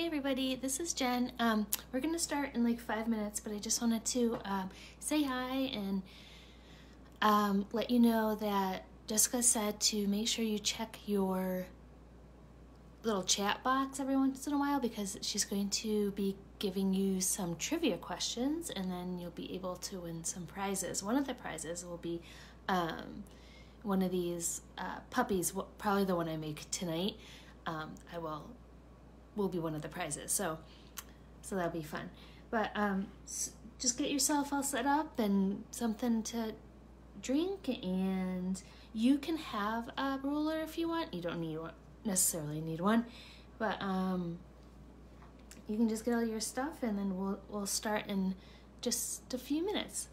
Hey everybody, this is Jen. Um, we're gonna start in like five minutes, but I just wanted to um, say hi and um, let you know that Jessica said to make sure you check your little chat box every once in a while because she's going to be giving you some trivia questions and then you'll be able to win some prizes. One of the prizes will be um, one of these uh, puppies, probably the one I make tonight. Um, I will will be one of the prizes. So, so that'll be fun. But um, just get yourself all set up and something to drink, and you can have a ruler if you want. You don't need one, necessarily need one, but um, you can just get all your stuff, and then we'll we'll start in just a few minutes.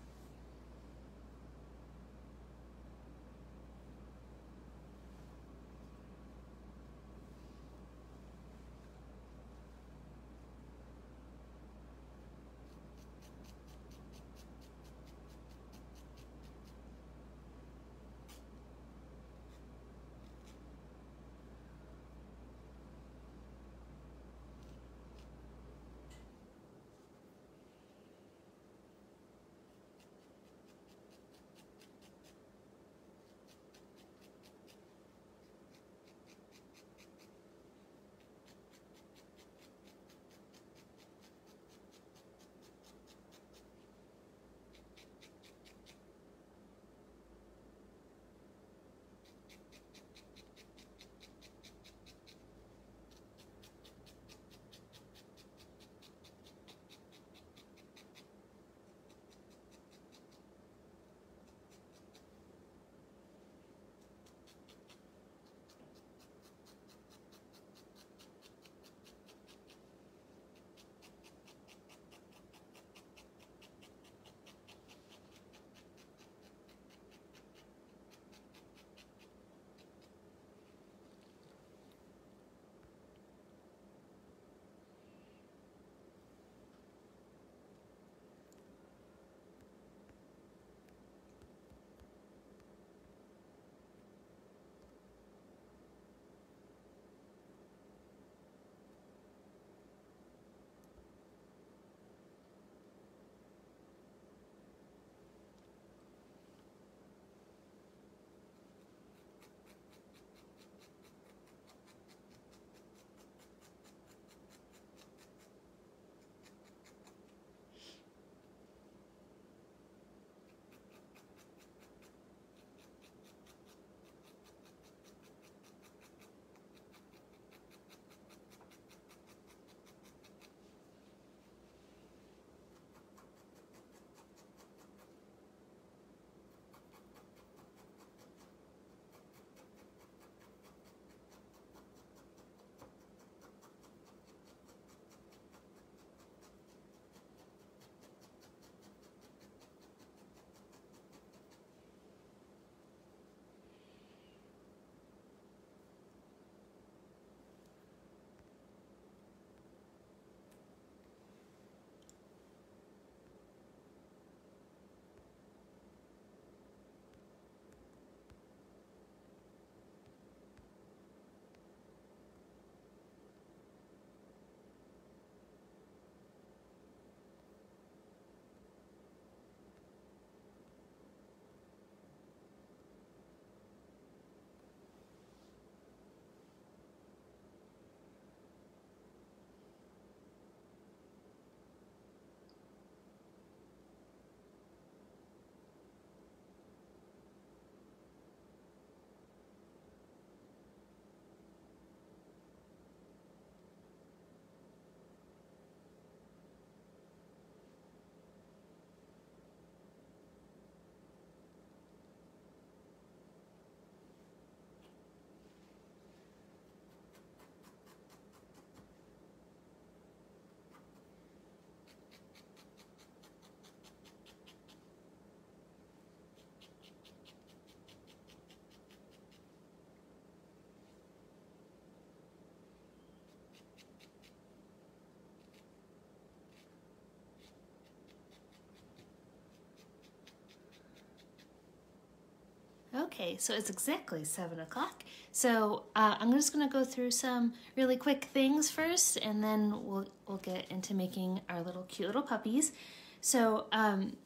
Okay, so it's exactly seven o'clock. So uh, I'm just gonna go through some really quick things first, and then we'll we'll get into making our little cute little puppies. So um,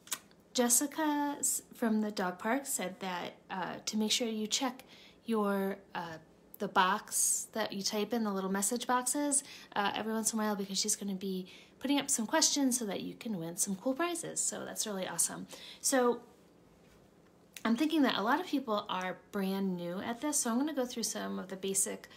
Jessica from the dog park said that uh, to make sure you check your uh, the box that you type in the little message boxes uh, every once in a while because she's to be putting up some questions so that you can win some cool prizes. So that's really awesome. So I'm thinking that a lot of people are brand new at this, so I'm going to go through some of the basic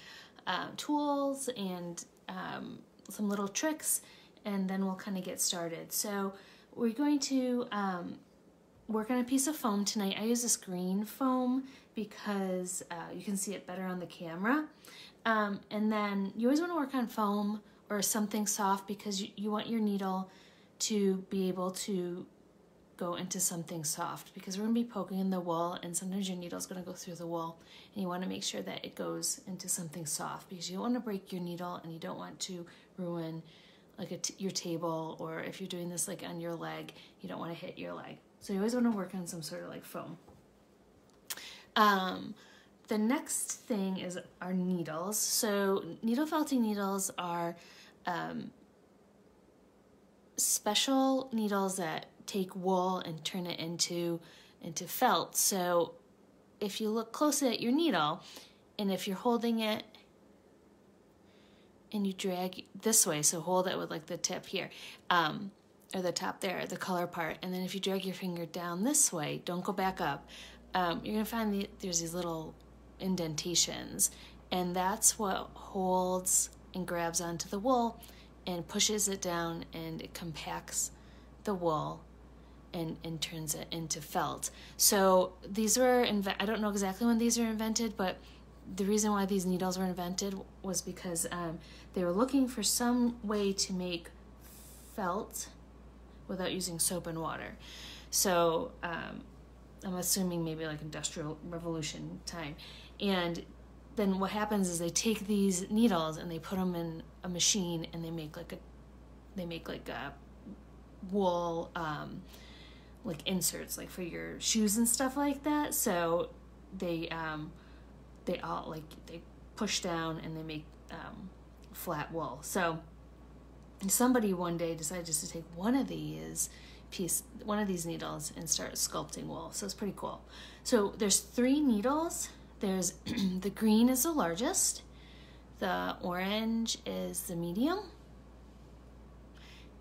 um, tools and um, some little tricks, and then we'll kind of get started. So we're going to um, work on a piece of foam tonight. I use this green foam because uh, you can see it better on the camera. Um, and then you always want to work on foam or something soft because you, you want your needle to be able to go into something soft because we're going to be poking in the wool and sometimes your needle is going to go through the wool and you want to make sure that it goes into something soft because you don't want to break your needle and you don't want to ruin like your table or if you're doing this like on your leg you don't want to hit your leg. So you always want to work on some sort of like foam. Um, the next thing is our needles. So needle felting needles are um, special needles that take wool and turn it into into felt. So if you look closely at your needle and if you're holding it and you drag this way, so hold it with like the tip here, um, or the top there, the color part, and then if you drag your finger down this way, don't go back up, um, you're gonna find the, there's these little indentations, and that's what holds and grabs onto the wool and pushes it down and it compacts the wool and, and turns it into felt. So these were, inve- I don't know exactly when these were invented, but the reason why these needles were invented was because um, they were looking for some way to make felt without using soap and water. So um, I'm assuming maybe like industrial revolution time. And then what happens is they take these needles and they put them in a machine and they make like a, they make like a wool, um, like inserts like for your shoes and stuff like that. So they um they all like they push down and they make um flat wool. So somebody one day decided just to take one of these piece one of these needles and start sculpting wool. So it's pretty cool. So there's three needles. There's the green is the largest. The orange is the medium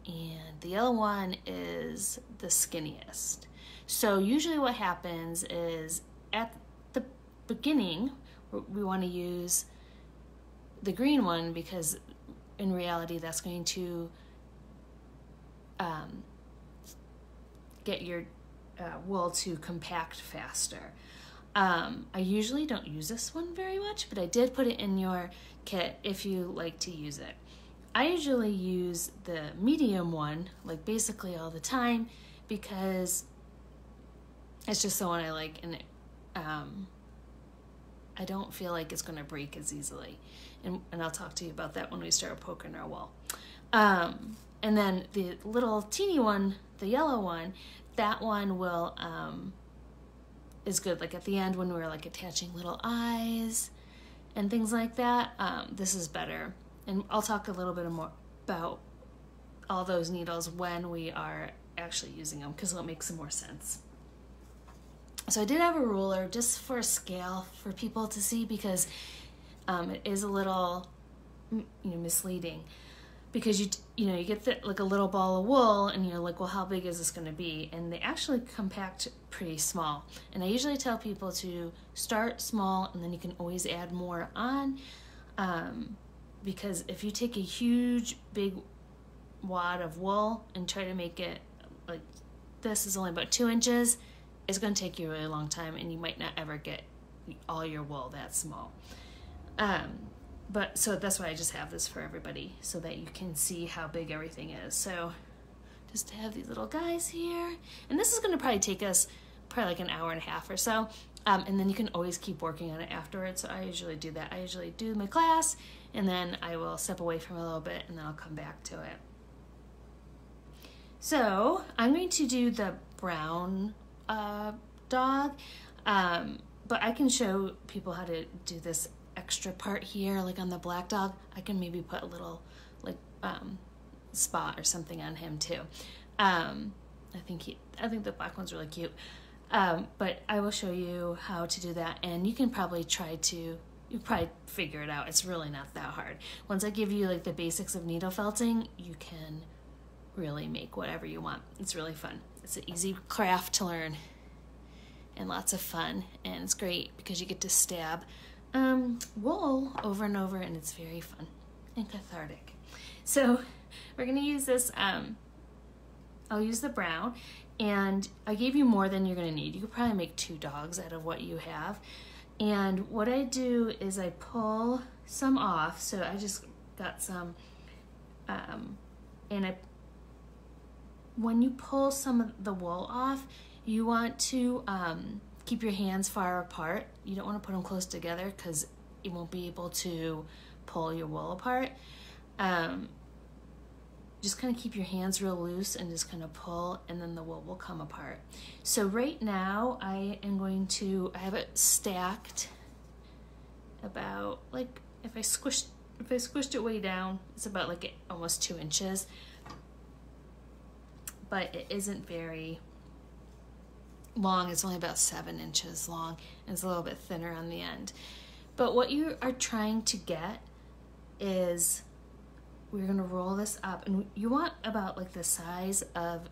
and the yellow one is the skinniest. So usually what happens is at the beginning we want to use the green one because in reality that's going to um, get your uh, wool to compact faster. Um, I usually don't use this one very much, but I did put it in your kit if you like to use it. I usually use the medium one, like basically all the time, because it's just the one I like, and it, um, I don't feel like it's going to break as easily. And, and I'll talk to you about that when we start poking our wall. Um, and then the little teeny one, the yellow one, that one will um, is good. Like at the end when we're like attaching little eyes and things like that, um, this is better and I'll talk a little bit more about all those needles when we are actually using them because it'll make some more sense. So I did have a ruler just for a scale for people to see because um, it is a little you know misleading because you you know you get the, like a little ball of wool and you're like well how big is this going to be and they actually compact pretty small and I usually tell people to start small and then you can always add more on um, because if you take a huge big wad of wool and try to make it like this is only about two inches it's going to take you a really long time and you might not ever get all your wool that small. Um, but so that's why I just have this for everybody so that you can see how big everything is. So just to have these little guys here and this is going to probably take us probably like an hour and a half or so um, and then you can always keep working on it afterwards. So I usually do that. I usually do my class and then I will step away from a little bit and then I'll come back to it. So I'm going to do the brown uh, dog. Um, but I can show people how to do this extra part here, like on the black dog. I can maybe put a little like um, spot or something on him too. Um, I think he, I think the black one's really cute. Um, but I will show you how to do that, and you can probably try to you probably figure it out. It's really not that hard. Once I give you like the basics of needle felting, you can really make whatever you want. It's really fun. It's an easy craft to learn and lots of fun. And it's great because you get to stab um, wool over and over, and it's very fun and cathartic. So we're gonna use this. Um, I'll use the brown, and I gave you more than you're gonna need. You could probably make two dogs out of what you have. And what I do is I pull some off. So I just got some, um, and I, when you pull some of the wool off, you want to um, keep your hands far apart. You don't want to put them close together because you won't be able to pull your wool apart. Um, just kind of keep your hands real loose and just kind of pull and then the wool will come apart. So right now I am going to, I have it stacked about like, if I squished, if I squished it way down, it's about like almost two inches, but it isn't very long. It's only about seven inches long and it's a little bit thinner on the end. But what you are trying to get is we're gonna roll this up and you want about like the size of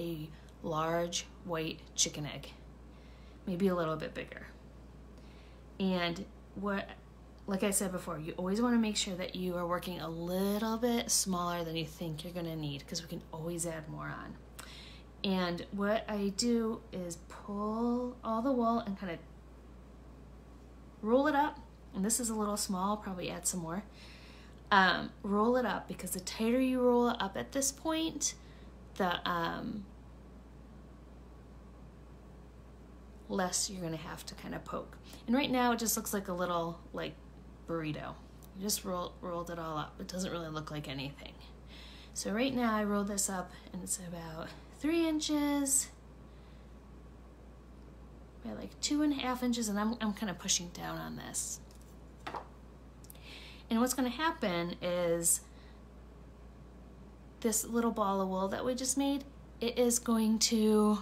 a large white chicken egg. Maybe a little bit bigger. And what like i said before you always want to make sure that you are working a little bit smaller than you think you're to need because we can always add more on. And what i do is pull all the wool and kind of roll it up and this is a little small I'll probably add some more um, roll it up because the tighter you roll it up at this point, the um, less you're gonna have to kind of poke. And right now it just looks like a little like burrito. Just roll, rolled it all up. It doesn't really look like anything. So right now I rolled this up and it's about three inches by like two and a half inches and I'm, I'm kind of pushing down on this. And what's going to happen is this little ball of wool that we just made, it is going to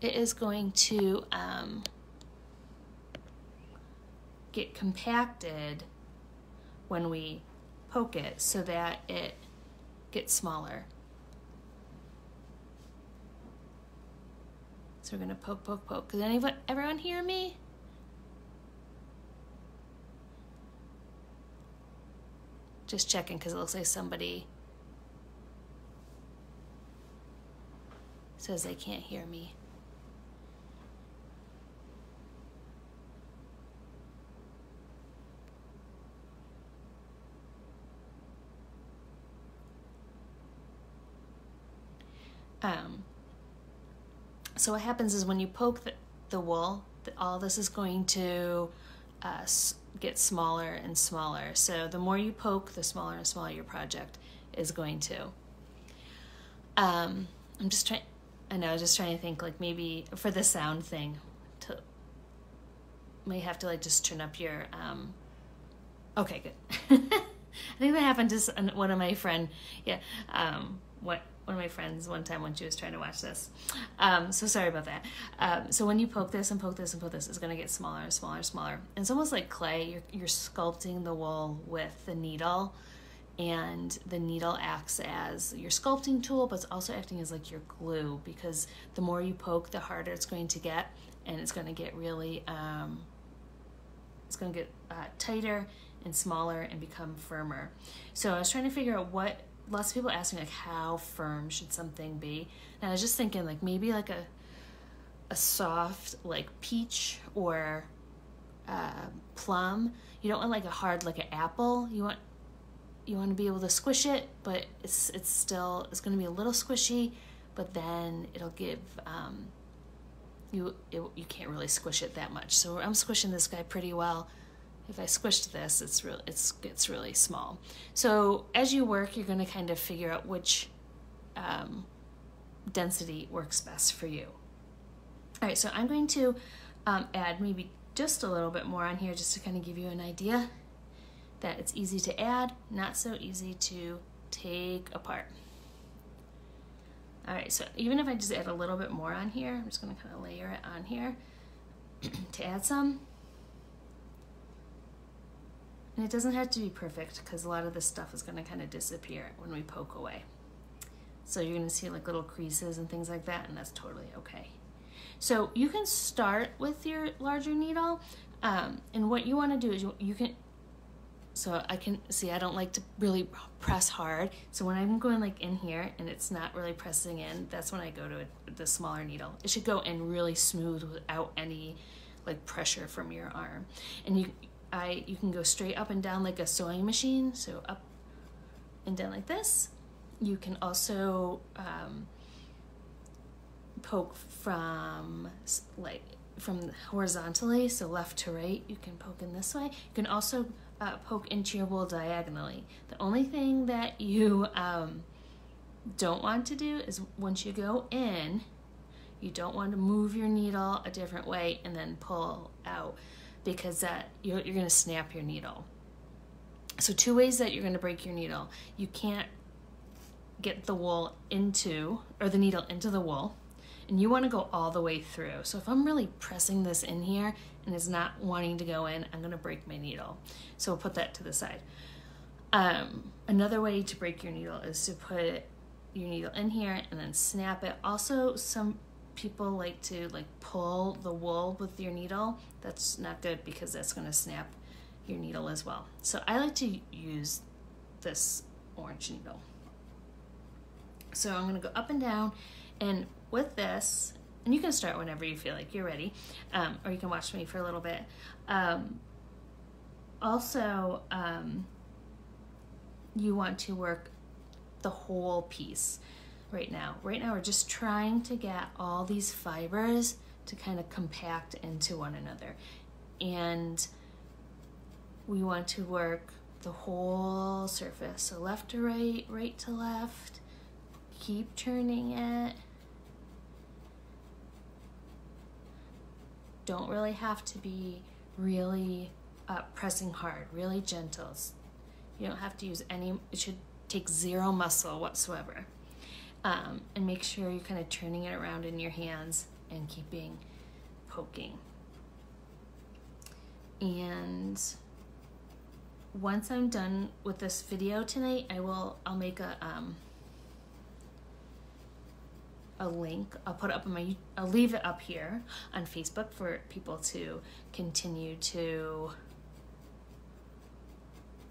it is going to um, get compacted when we poke it so that it gets smaller. So we're gonna poke, poke, poke. Can anyone, everyone hear me? Just checking because it looks like somebody says they can't hear me. Um, so what happens is when you poke the, the wool, all this is going to uh, get smaller and smaller. So the more you poke, the smaller and smaller your project is going to. Um, I'm just trying. I know. I was just trying to think like maybe for the sound thing, to may have to like just turn up your. Um, okay, good. I think that happened to one of my friend. Yeah. Um, what one of my friends one time when she was trying to watch this. Um, so sorry about that. Um, so when you poke this and poke this and poke this, it's going to get smaller and smaller and smaller. And it's almost like clay. You're, you're sculpting the wool with the needle and the needle acts as your sculpting tool, but it's also acting as like your glue because the more you poke, the harder it's going to get, and it's going to get really, um, it's going to get uh, tighter and smaller and become firmer. So I was trying to figure out what lots of people ask me like how firm should something be? And i was just thinking like maybe like a a soft like peach or uh, plum. You don't want like a hard like an apple. You want you want to be able to squish it but it's it's still it's going to be a little squishy but then it'll give um, you it, you can't really squish it that much. So i'm squishing this guy pretty well if I squished this, it's real, it's it's really small. So as you work, you're going to kind of figure out which um, density works best for you. All right, so I'm going to um, add maybe just a little bit more on here just to kind of give you an idea that it's easy to add, not so easy to take apart. All right, so even if I just add a little bit more on here, I'm just gonna kind of layer it on here to add some. And it doesn't have to be perfect because a lot of this stuff is gonna kind of disappear when we poke away. So you're gonna see like little creases and things like that, and that's totally okay. So you can start with your larger needle, um, and what you wanna do is you, you can so I can see I don't like to really press hard. So when I'm going like in here and it's not really pressing in, that's when I go to a, the smaller needle. It should go in really smooth without any like pressure from your arm. And you I you can go straight up and down like a sewing machine. So up and down like this. You can also um, poke from like from horizontally, so left to right. You can poke in this way. You can also uh, poke into your wool diagonally. The only thing that you um, don't want to do is once you go in, you don't want to move your needle a different way and then pull out because that you're, you're going to snap your needle. So two ways that you're going to break your needle. You can't get the wool into, or the needle into the wool, and you want to go all the way through. So if I'm really pressing this in here and it's not wanting to go in, I'm going to break my needle. So we'll put that to the side. Um, another way to break your needle is to put your needle in here and then snap it. Also, some people like to like pull the wool with your needle. That's not good because that's going to snap your needle as well. So I like to use this orange needle. So I'm going to go up and down and with this, and you can start whenever you feel like you're ready, um, or you can watch me for a little bit. Um, also, um, you want to work the whole piece right now. Right now, we're just trying to get all these fibers to kind of compact into one another. And we want to work the whole surface. So left to right, right to left. Keep turning it. Don't really have to be really uh, pressing hard, really gentle. You don't have to use any, it should take zero muscle whatsoever. Um, and make sure you're kind of turning it around in your hands and keeping poking. And once I'm done with this video tonight, I will, I'll make a, um, a link. I'll put it up on my, I'll leave it up here on Facebook for people to continue to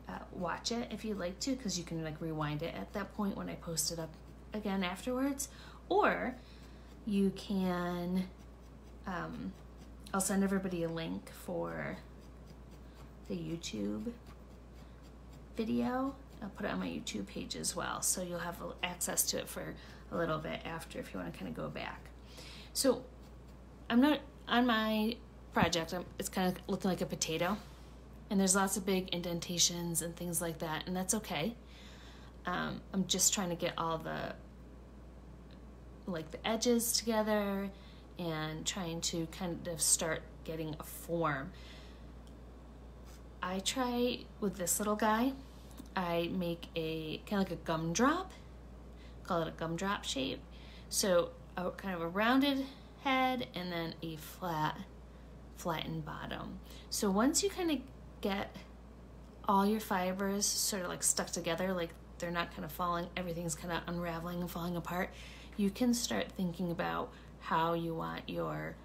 uh, watch it if you'd like to, because you can like rewind it at that point when I post it up again afterwards. Or you can, um, I'll send everybody a link for the YouTube video. I'll put it on my YouTube page as well, so you'll have access to it for a little bit after if you want to kind of go back. So I'm not on my project, I'm, it's kind of looking like a potato and there's lots of big indentations and things like that and that's okay. Um, I'm just trying to get all the like the edges together and trying to kind of start getting a form. I try with this little guy, I make a kind of like a gumdrop call it a gumdrop shape. So a, kind of a rounded head and then a flat, flattened bottom. So once you kind of get all your fibers sort of like stuck together, like they're not kind of falling, everything's kind of unraveling and falling apart, you can start thinking about how you want your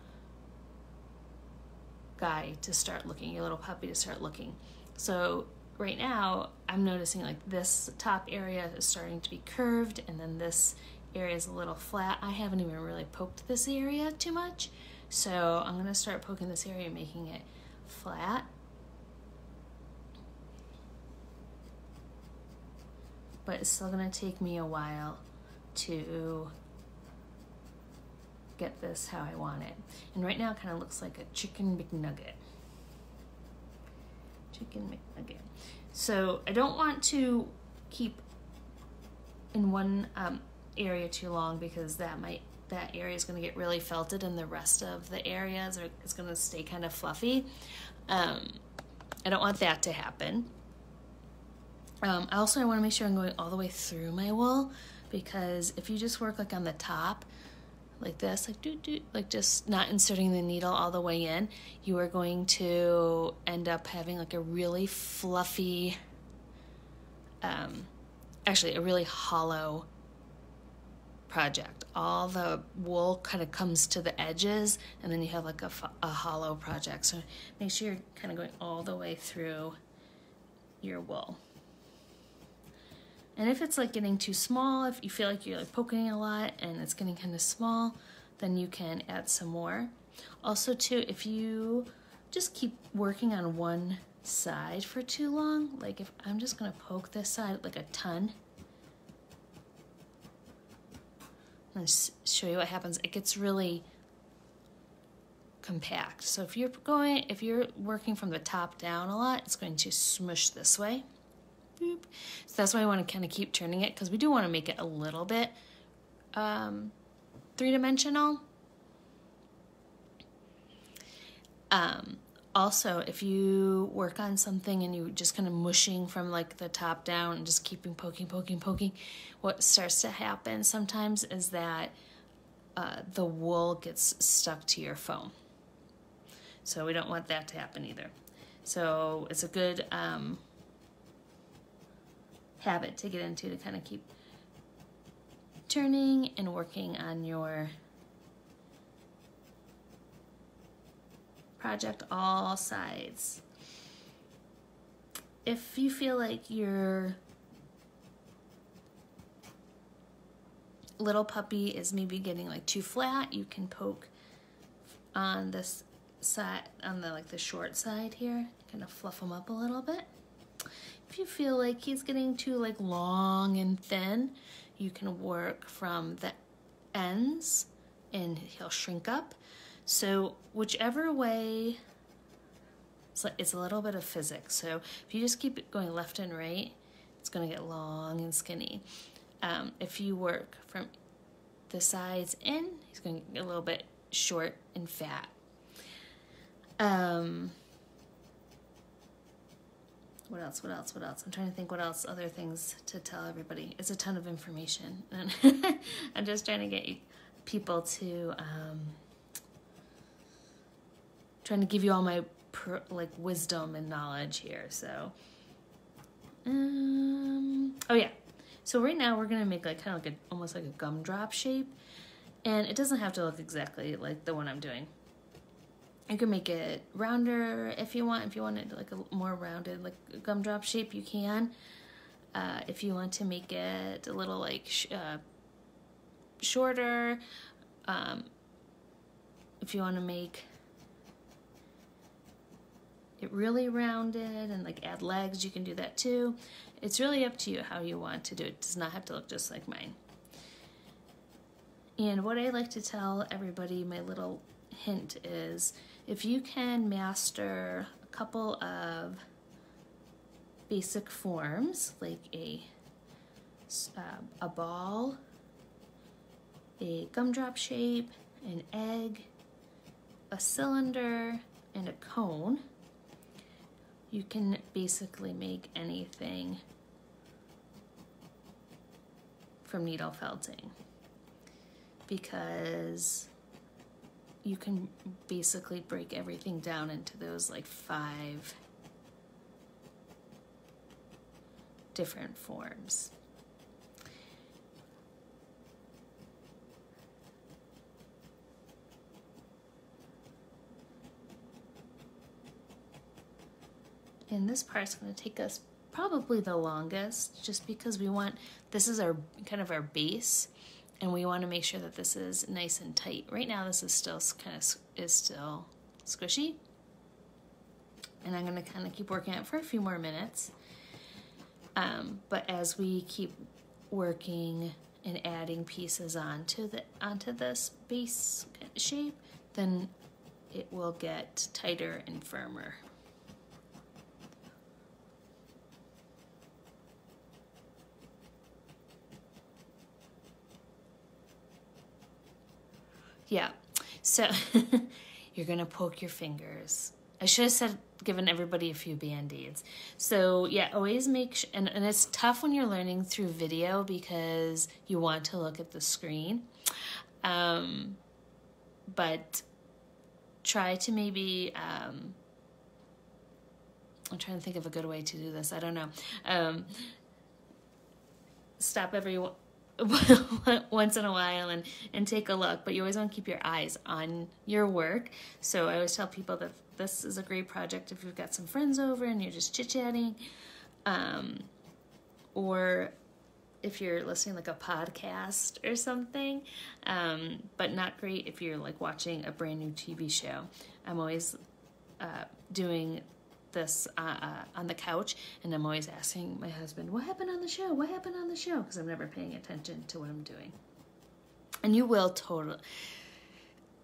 guy to start looking, your little puppy to start looking. So right now I'm noticing like this top area is starting to be curved and then this area is a little flat. I haven't even really poked this area too much. So I'm gonna start poking this area making it flat. But it's still gonna take me a while to get this how I want it. And right now it kind of looks like a chicken McNugget chicken McNugget. So I don't want to keep in one um, area too long because that might that area is going to get really felted and the rest of the areas are is going to stay kind of fluffy. Um, I don't want that to happen. Um, also, I want to make sure I'm going all the way through my wool because if you just work like on the top, like this, like do do, like just not inserting the needle all the way in, you are going to end up having like a really fluffy, um, actually a really hollow project. All the wool kind of comes to the edges, and then you have like a, a hollow project. So make sure you're kind of going all the way through your wool. And if it's like getting too small, if you feel like you're like poking a lot and it's getting kind of small, then you can add some more. Also too, if you just keep working on one side for too long, like if I'm just gonna poke this side like a ton, Let's show you what happens. It gets really compact. So if you're going, if you're working from the top down a lot, it's going to smush this way. Boop. So that's why I want to kind of keep turning it because we do want to make it a little bit um, three-dimensional. Um, also, if you work on something and you just kind of mushing from like the top down and just keeping poking, poking, poking, what starts to happen sometimes is that uh, the wool gets stuck to your foam. So we don't want that to happen either. So it's a good um, habit to get into to kind of keep turning and working on your project all sides. If you feel like your little puppy is maybe getting like too flat, you can poke on this side, on the like the short side here, kind of fluff them up a little bit. If you feel like he's getting too like long and thin, you can work from the ends and he'll shrink up. So whichever way, it's a little bit of physics. So if you just keep it going left and right, it's gonna get long and skinny. Um, if you work from the sides in, he's gonna get a little bit short and fat. Um, what else? What else? What else? I'm trying to think what else, other things to tell everybody. It's a ton of information. And I'm just trying to get people to um, trying to give you all my like wisdom and knowledge here. So, um, oh yeah. So right now we're gonna make like kind of like a almost like a gumdrop shape, and it doesn't have to look exactly like the one I'm doing. You can make it rounder if you want. If you want it like a more rounded like gumdrop shape, you can. Uh, if you want to make it a little like sh uh, shorter, um, if you want to make it really rounded and like add legs, you can do that too. It's really up to you how you want to do it. It does not have to look just like mine. And what I like to tell everybody, my little hint is, if you can master a couple of basic forms, like a, uh, a ball, a gumdrop shape, an egg, a cylinder, and a cone, you can basically make anything from needle felting. Because you can basically break everything down into those like five different forms. And this part's gonna take us probably the longest just because we want, this is our kind of our base and we wanna make sure that this is nice and tight. Right now this is still kind of, is still squishy. And I'm gonna kind of keep working it for a few more minutes. Um, but as we keep working and adding pieces onto the onto this base shape, then it will get tighter and firmer. Yeah. So you're going to poke your fingers. I should have said given everybody a few band-aids. So yeah, always make sh- and, and it's tough when you're learning through video because you want to look at the screen. Um, but try to maybe um, I'm trying to think of a good way to do this. I don't know. Um, stop every once in a while and and take a look but you always want to keep your eyes on your work. So i always tell people that this is a great project if you've got some friends over and you're just chit-chatting um, or if you're listening like a podcast or something um, but not great if you're like watching a brand new tv show. I'm always uh, doing this uh, uh, on the couch, and I'm always asking my husband, "What happened on the show? What happened on the show?" Because I'm never paying attention to what I'm doing. And you will totally,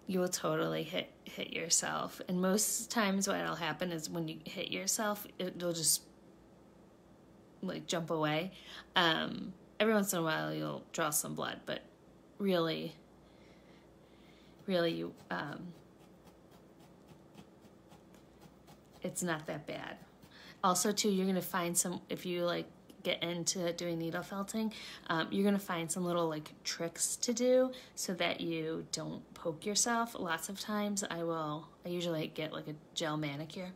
you will totally hit hit yourself. And most times, what'll happen is when you hit yourself, it'll just like jump away. Um, every once in a while, you'll draw some blood, but really, really, you. Um, it's not that bad. Also, too, you're gonna find some if you like get into doing needle felting, um, you're gonna find some little like tricks to do so that you don't poke yourself. Lots of times, I will. I usually get like a gel manicure,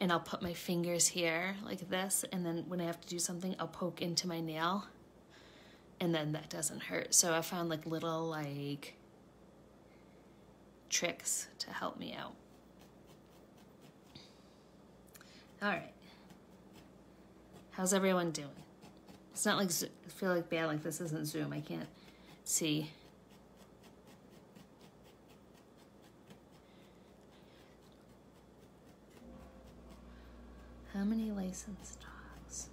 and I'll put my fingers here like this, and then when I have to do something, I'll poke into my nail, and then that doesn't hurt. So I found like little like tricks to help me out. All right. How's everyone doing? It's not like I feel like bad like this isn't Zoom. I can't see. How many licensed dogs?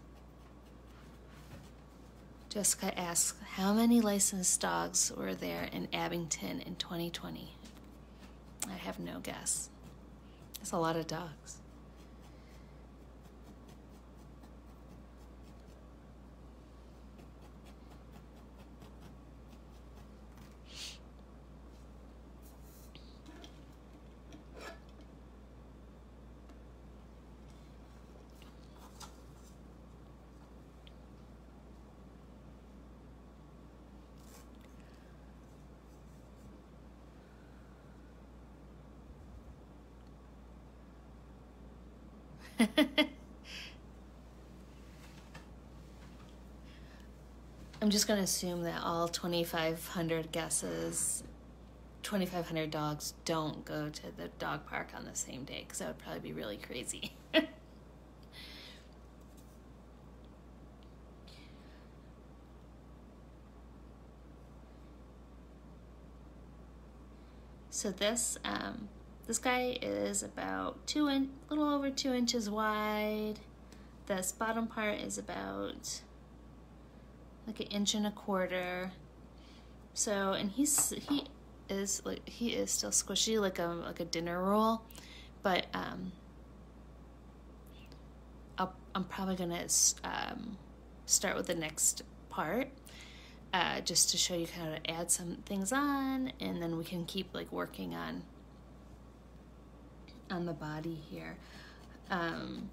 Jessica asks, how many licensed dogs were there in Abington in 2020? I have no guess. It's a lot of dogs. I'm just going to assume that all 2,500 guesses, 2,500 dogs don't go to the dog park on the same day because that would probably be really crazy. so this um, this guy is about two in, little over two inches wide. This bottom part is about like an inch and a quarter. So, and he's he is like he is still squishy like a like a dinner roll, but um, I'll, I'm probably gonna um, start with the next part. Uh, just to show you how to add some things on and then we can keep like working on on the body here. Um,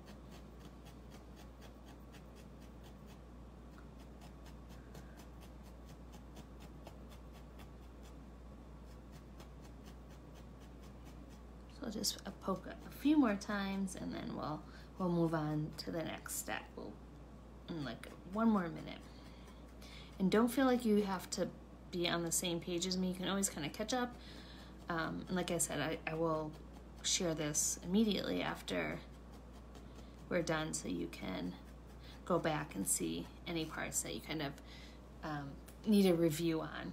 I'll just poke a few more times and then we'll we'll move on to the next step. We'll, in like one more minute. And don't feel like you have to be on the same page as me. You can always kind of catch up. Um, and like I said, I, I will share this immediately after we're done so you can go back and see any parts that you kind of um, need a review on.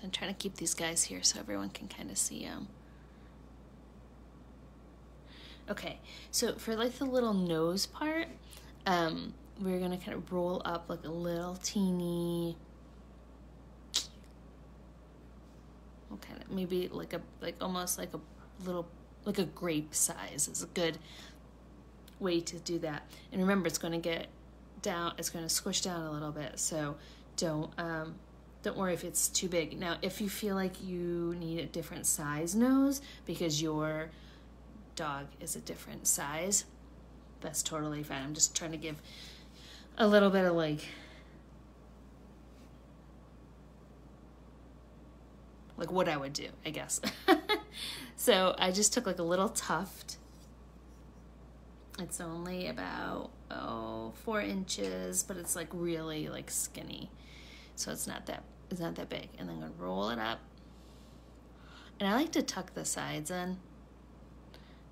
So I'm trying to keep these guys here so everyone can kind of see them. Okay, so for like the little nose part, um, we're gonna kind of roll up like a little teeny kind of maybe like a like almost like a little like a grape size is a good way to do that. And remember, it's going to get down. It's going to squish down a little bit, so don't um, don't worry if it's too big. Now, if you feel like you need a different size nose because your dog is a different size, that's totally fine. I'm just trying to give a little bit of like like what I would do, I guess. so I just took like a little tuft. It's only about oh four inches, but it's like really like skinny. So it's not that it's not that big. And then I'm gonna roll it up. And I like to tuck the sides in.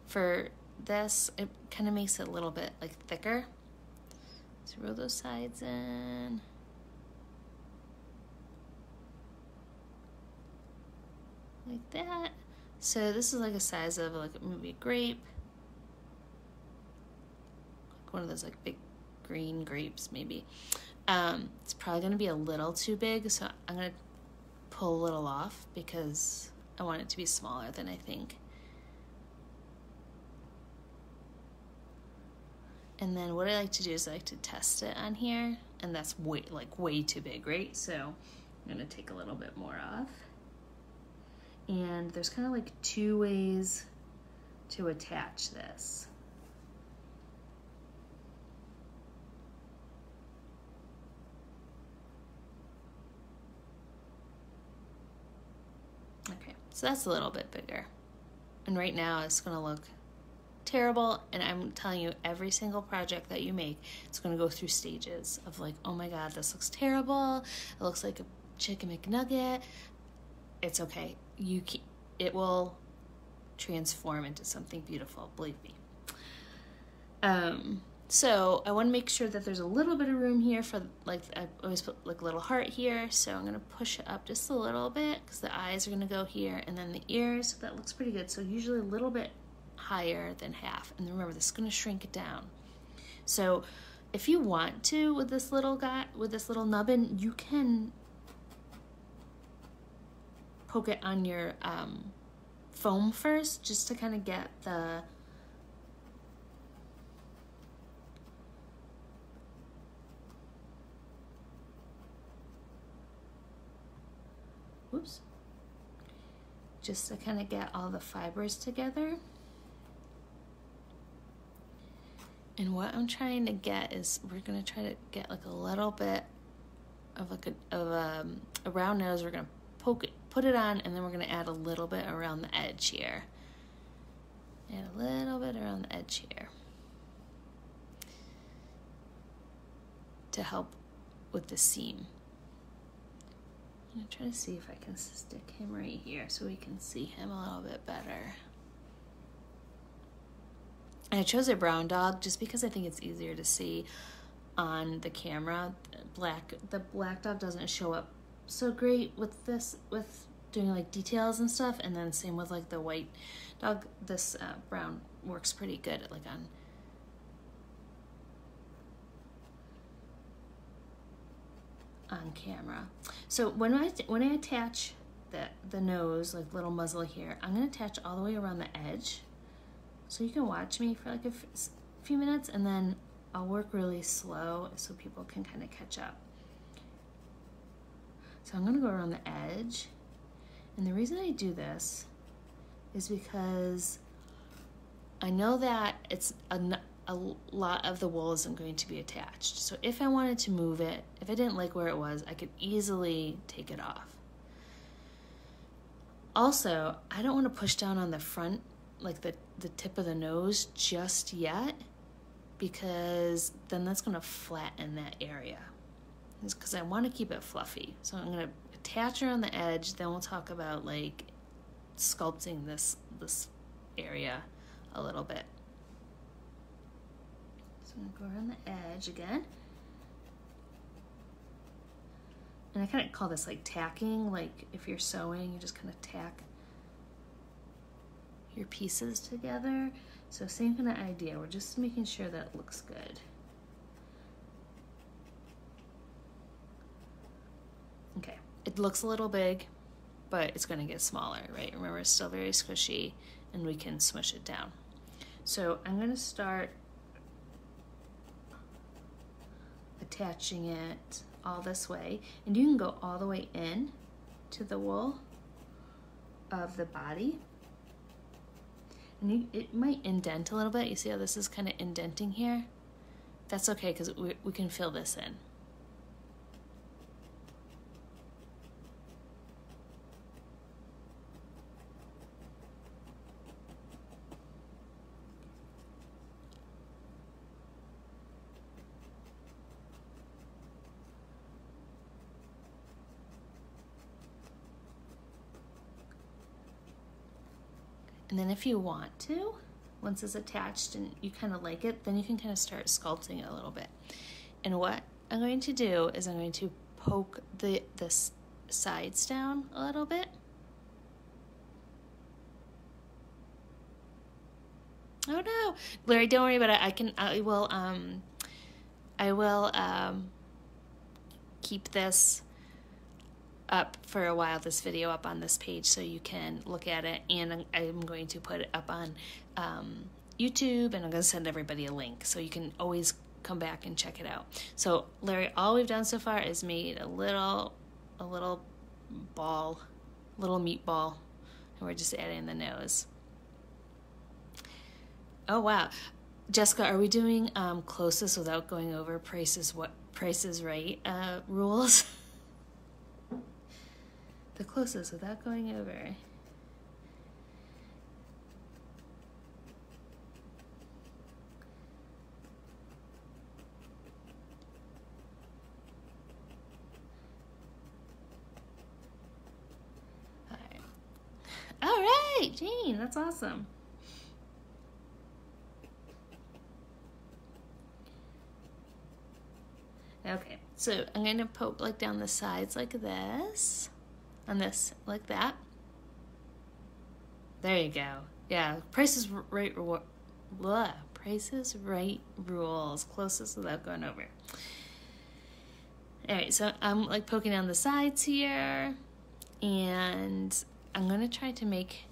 For this, it kind of makes it a little bit like thicker. So roll those sides in. like that. So this is like a size of like maybe a grape. Like one of those like big green grapes maybe. Um, it's probably gonna be a little too big, so I'm gonna pull a little off because I want it to be smaller than I think. And then what I like to do is I like to test it on here, and that's way like way too big, right? So I'm gonna take a little bit more off and there's kind of like two ways to attach this. Okay, so that's a little bit bigger. And right now it's gonna look terrible and I'm telling you every single project that you make it's going to go through stages of like oh my god this looks terrible. It looks like a chicken McNugget. It's okay. You it will transform into something beautiful believe me. Um so I want to make sure that there's a little bit of room here for like I always put like a little heart here. So I'm gonna push it up just a little bit because the eyes are gonna go here and then the ears that looks pretty good. So usually a little bit higher than half. And remember this is gonna shrink it down. So if you want to with this little guy with this little nubbin you can poke it on your um, foam first just to kind of get the whoops just to kind of get all the fibers together and what I'm trying to get is we're gonna try to get like a little bit of like a, of a, um, a round nose we're gonna poke it put it on and then we're going to add a little bit around the edge here. Add a little bit around the edge here. To help with the seam. I'm to try to see if I can stick him right here so we can see him a little bit better. I chose a brown dog just because I think it's easier to see on the camera. Black, the black dog doesn't show up so great with this, with doing like details and stuff and then same with like the white dog this uh, brown works pretty good like on on camera. So when I when I attach the the nose like little muzzle here I'm gonna attach all the way around the edge. So you can watch me for like a few minutes and then I'll work really slow so people can kind of catch up. So I'm gonna go around the edge. And the reason I do this is because I know that it's a, a lot of the wool isn't going to be attached. So if I wanted to move it, if I didn't like where it was, I could easily take it off. Also, I don't want to push down on the front, like the, the tip of the nose just yet, because then that's going to flatten that area. It's because I want to keep it fluffy. So I'm going to attach around the edge, then we'll talk about like sculpting this this area a little bit. Gonna go around the edge again. And I kind of call this like tacking, like if you're sewing, you just kind of tack your pieces together. So same kind of idea, we're just making sure that it looks good. Okay. It looks a little big, but it's going to get smaller, right? Remember, it's still very squishy and we can smush it down. So I'm going to start attaching it all this way. And you can go all the way in to the wool of the body. And you, it might indent a little bit. You see how this is kind of indenting here? That's okay because we, we can fill this in. If you want to, once it's attached and you kind of like it, then you can kind of start sculpting it a little bit. And what I'm going to do is I'm going to poke the, the sides down a little bit. Oh no, Larry, don't worry about it. I can, I will, um, I will, um, keep this up for a while this video up on this page so you can look at it and I'm going to put it up on um, YouTube and I'm going to send everybody a link so you can always come back and check it out. So Larry, all we've done so far is made a little a little ball, little meatball and we're just adding the nose. Oh wow. Jessica, are we doing um, closest without going over prices what prices right uh, rules? the closest without going over. All right, Jane, that's awesome. Okay, so I'm going to poke like down the sides like this on this like that. There you go. Yeah, prices right blah, prices right rules closest without going over. All right, so I'm like poking on the sides here, and I'm gonna try to make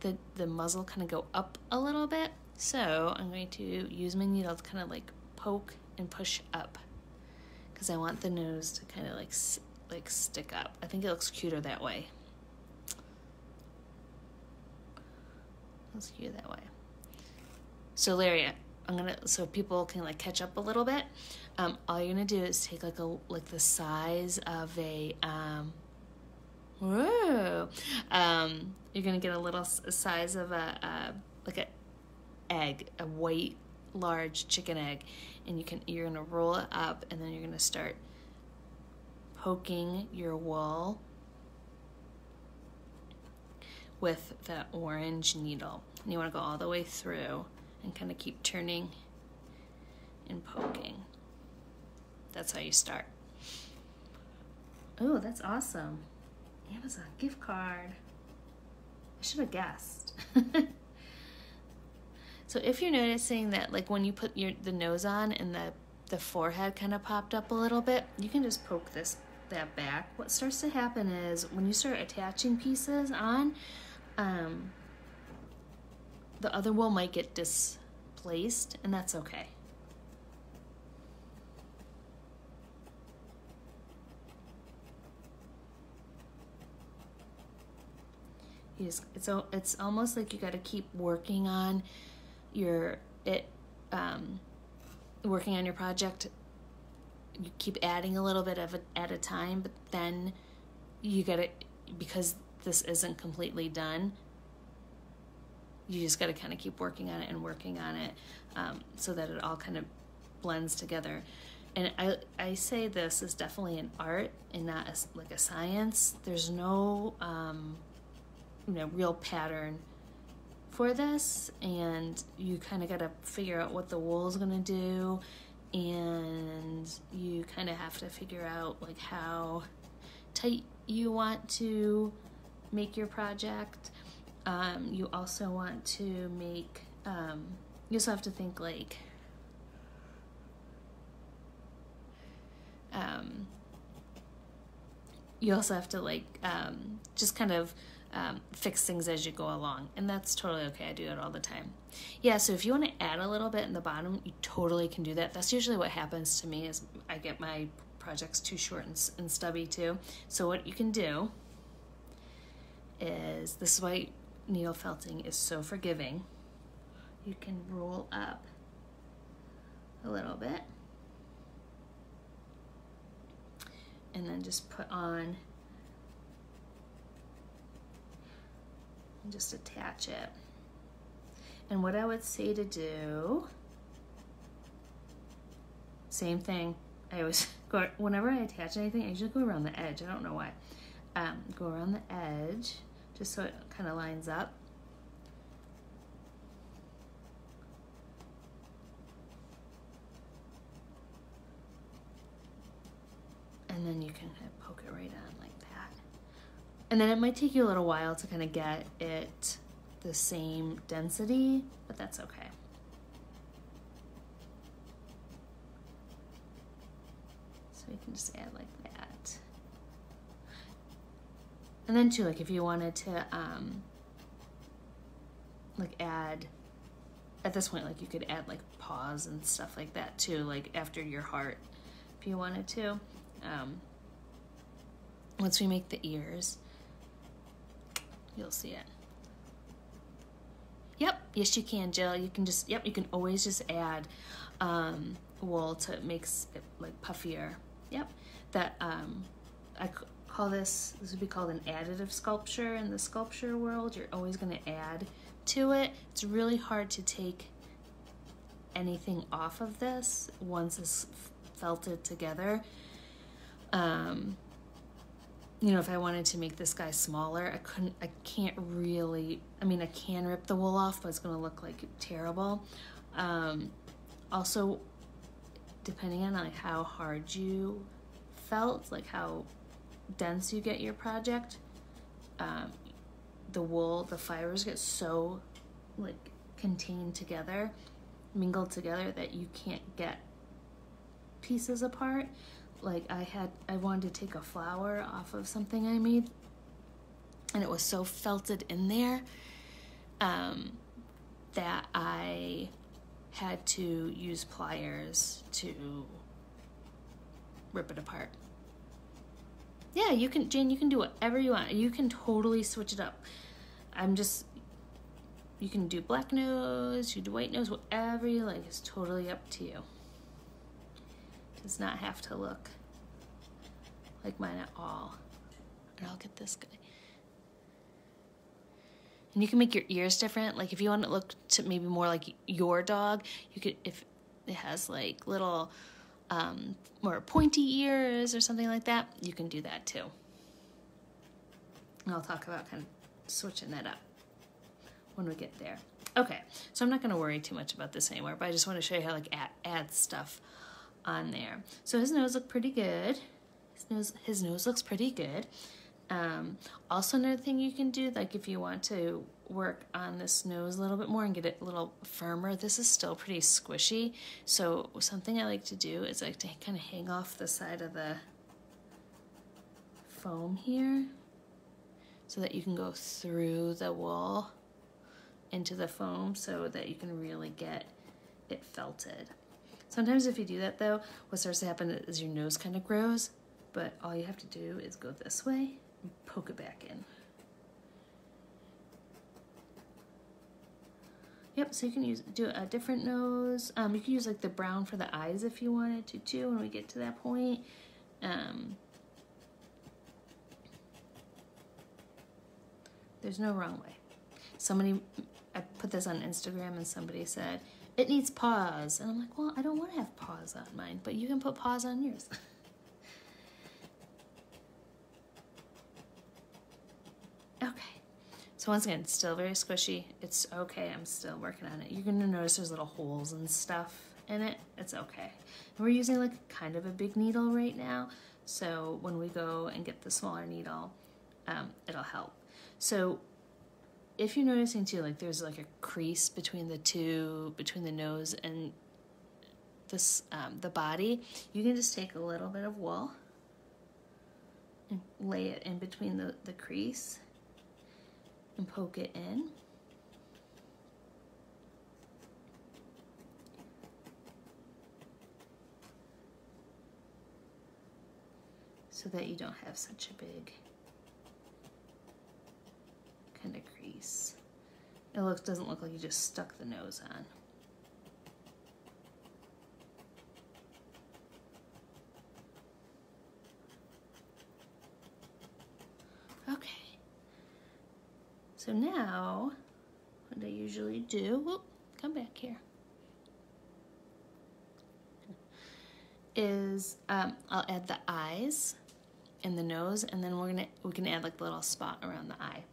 the the muzzle kind of go up a little bit. So I'm going to use my needle to kind of like poke and push up because I want the nose to kind of like like stick up. I think it looks cuter that way. Looks cute that way. So Larry, I'm gonna so people can like catch up a little bit. Um, all you're gonna do is take like a like the size of a um, whoa, um, you're gonna get a little size of a, a like a egg, a white large chicken egg, and you can you're gonna roll it up, and then you're gonna start poking your wool with the orange needle. And you want to go all the way through and kind of keep turning and poking. That's how you start. Oh, that's awesome. Amazon gift card. I should have guessed. so if you're noticing that like when you put your the nose on and the the forehead kind of popped up a little bit, you can just poke this that back, what starts to happen is when you start attaching pieces on, um, the other wool might get displaced, and that's okay. You just, it's it's almost like you got to keep working on your it um, working on your project you keep adding a little bit of it at a time, but then you got to, because this isn't completely done, you just got to kind of keep working on it and working on it um, so that it all kind of blends together. And I, I say this is definitely an art and not a, like a science. There's no, um, you know, real pattern for this, and you kind of got to figure out what the wool is going to do and you kind of have to figure out like how tight you want to make your project. Um, you also want to make, um, you also have to think like, um, you also have to like um, just kind of um, fix things as you go along. And that's totally okay. I do that all the time. Yeah, so if you want to add a little bit in the bottom, you totally can do that. That's usually what happens to me is I get my projects too short and, and stubby too. So what you can do is, this is why needle felting is so forgiving. You can roll up a little bit and then just put on and just attach it. And what I would say to do, same thing. I always go, whenever I attach anything, I usually go around the edge. I don't know why. Um, go around the edge just so it kind of lines up. And then you can kind of poke it right on like that. And then it might take you a little while to kind of get it the same density, but that's okay. So you can just add like that. And then too, like if you wanted to um, like add, at this point, like you could add like paws and stuff like that too, like after your heart, if you wanted to. Um, once we make the ears, you'll see it. Yep, yes you can, Jill. You can just, yep, you can always just add um, wool to makes it like puffier. Yep, that um, I call this, this would be called an additive sculpture in the sculpture world. You're always going to add to it. It's really hard to take anything off of this once it's felted together. Um, you know, if I wanted to make this guy smaller, I couldn't, I can't really, I mean, I can rip the wool off, but it's going to look like terrible. Um, also, depending on like how hard you felt, like how dense you get your project, um, the wool, the fibers get so like contained together, mingled together that you can't get pieces apart like I had I wanted to take a flower off of something I made and it was so felted in there um, that I had to use pliers to rip it apart. Yeah, you can Jane, you can do whatever you want. You can totally switch it up. I'm just you can do black nose, you do white nose, whatever you like. It's totally up to you does not have to look like mine at all. And I'll get this guy. And you can make your ears different. Like if you want to look to maybe more like your dog, you could if it has like little um, more pointy ears or something like that, you can do that too. And I'll talk about kind of switching that up when we get there. Okay, so I'm not going to worry too much about this anymore, but I just want to show you how like add, add stuff on there. So his nose looked pretty good. His nose, his nose looks pretty good. Um, also another thing you can do, like if you want to work on this nose a little bit more and get it a little firmer, this is still pretty squishy. So something I like to do is like to kind of hang off the side of the foam here so that you can go through the wool into the foam so that you can really get it felted. Sometimes if you do that though, what starts to happen is your nose kind of grows, but all you have to do is go this way and poke it back in. Yep, so you can use do a different nose. Um, you can use like the brown for the eyes if you wanted to too when we get to that point. Um, there's no wrong way. Somebody, I put this on Instagram and somebody said, it needs paws. And I'm like, well, I don't want to have paws on mine, but you can put paws on yours. okay. So once again, still very squishy. It's okay. I'm still working on it. You're going to notice there's little holes and stuff in it. It's okay. And we're using like kind of a big needle right now. So when we go and get the smaller needle, um, it'll help. So if you're noticing too, like there's like a crease between the two, between the nose and this um, the body, you can just take a little bit of wool and lay it in between the, the crease and poke it in. so that you don't have such a big kind of crease. It looks doesn't look like you just stuck the nose on. Okay. So now, what I usually do, whoop, come back here, is um, I'll add the eyes and the nose, and then we're gonna we can add like the little spot around the eye.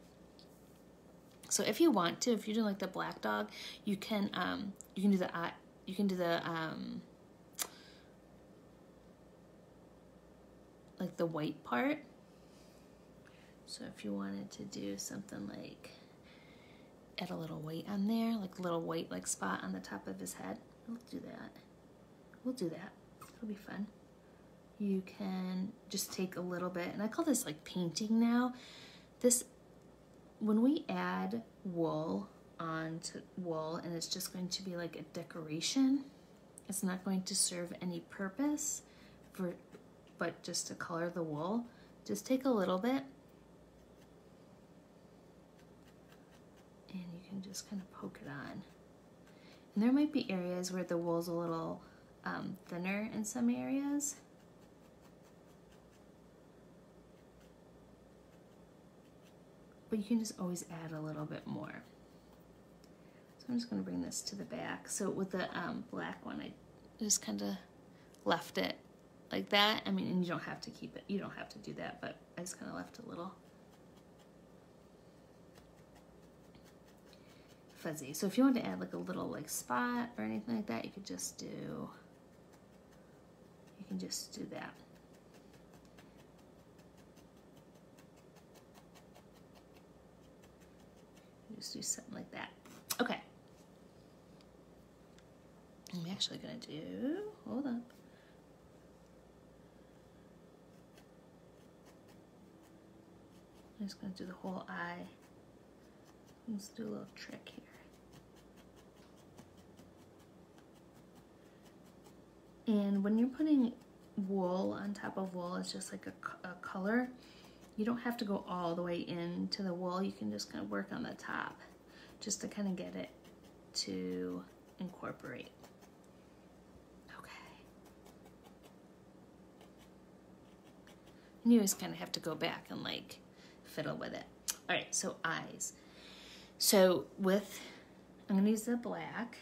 So if you want to, if you're doing like the black dog, you can um, you can do the eye, you can do the um, like the white part. So if you wanted to do something like add a little white on there, like a little white like spot on the top of his head, we'll do that. We'll do that. It'll be fun you can just take a little bit, and I call this like painting now. This, when we add wool onto wool and it's just going to be like a decoration, it's not going to serve any purpose for, but just to color the wool, just take a little bit and you can just kind of poke it on. And there might be areas where the wool's a little um, thinner in some areas. But you can just always add a little bit more. So I'm just going to bring this to the back. So with the um, black one, I just kind of left it like that. I mean, and you don't have to keep it. You don't have to do that, but I just kind of left a little fuzzy. So if you want to add like a little like spot or anything like that, you could just do, you can just do that. Just do something like that. Okay. I'm actually gonna do, hold up. I'm just gonna do the whole eye. Let's do a little trick here. And when you're putting wool on top of wool, it's just like a, a color you don't have to go all the way into the wool. You can just kind of work on the top just to kind of get it to incorporate. Okay. And you just kind of have to go back and like fiddle with it. All right, so eyes. So with, I'm gonna use the black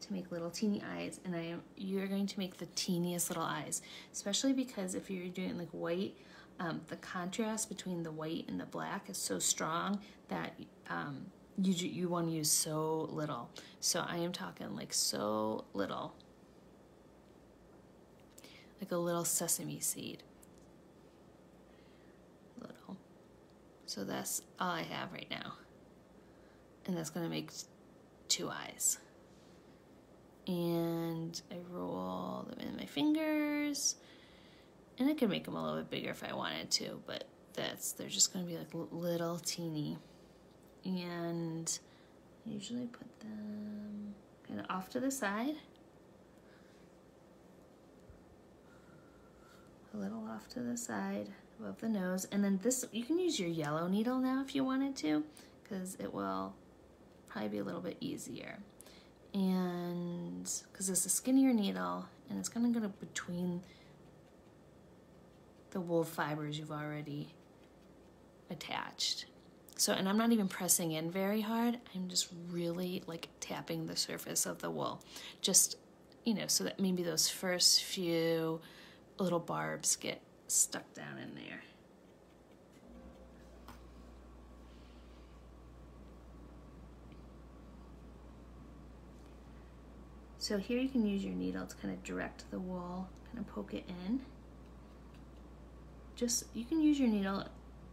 to make little teeny eyes and I am, you're going to make the teeniest little eyes, especially because if you're doing like white, um, the contrast between the white and the black is so strong that um, you, you want to use so little. So I am talking like so little, like a little sesame seed. Little. So that's all I have right now. And that's going to make two eyes. And I roll them in my fingers and I could make them a little bit bigger if I wanted to, but that's, they're just gonna be like little teeny. And I usually put them kind of off to the side. A little off to the side above the nose. And then this, you can use your yellow needle now if you wanted to, because it will probably be a little bit easier. And because it's a skinnier needle and it's gonna go between the wool fibers you've already attached. So, and I'm not even pressing in very hard. I'm just really like tapping the surface of the wool. Just, you know, so that maybe those first few little barbs get stuck down in there. So here you can use your needle to kind of direct the wool, kind of poke it in just you can use your needle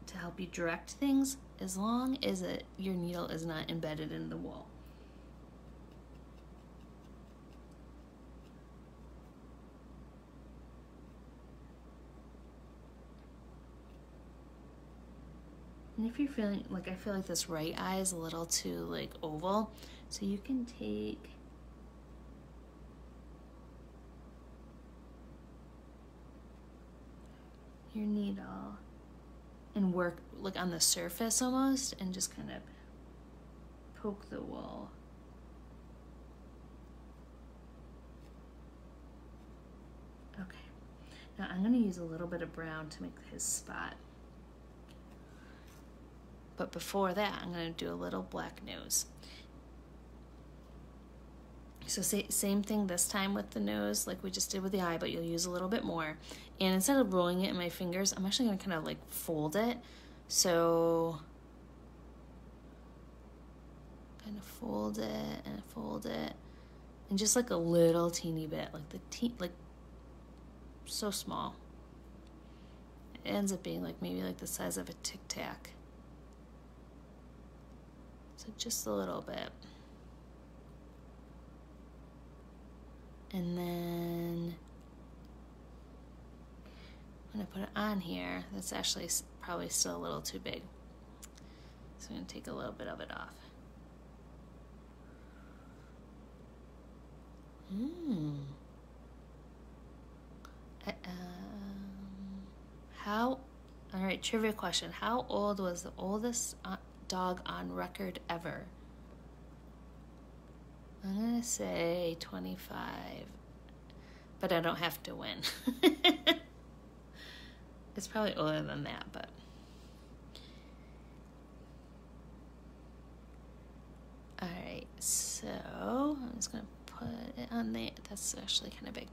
to help you direct things as long as it, your needle is not embedded in the wool. And if you're feeling like I feel like this right eye is a little too like oval, so you can take your needle and work like on the surface almost and just kind of poke the wool. Okay, now I'm going to use a little bit of brown to make his spot. But before that, I'm going to do a little black nose. So same thing this time with the nose, like we just did with the eye, but you'll use a little bit more. And instead of rolling it in my fingers, I'm actually gonna kind of like fold it. So kind of fold it and fold it. And just like a little teeny bit, like the te like so small. It ends up being like maybe like the size of a tic tac. So just a little bit. And then I'm gonna put it on here. That's actually probably still a little too big. So I'm gonna take a little bit of it off. Hmm. Uh, um, how, all right, trivia question. How old was the oldest uh, dog on record ever? I'm gonna say 25, but I don't have to win. it's probably older than that, but. Alright, so I'm just gonna put it on there. That's actually kind of big.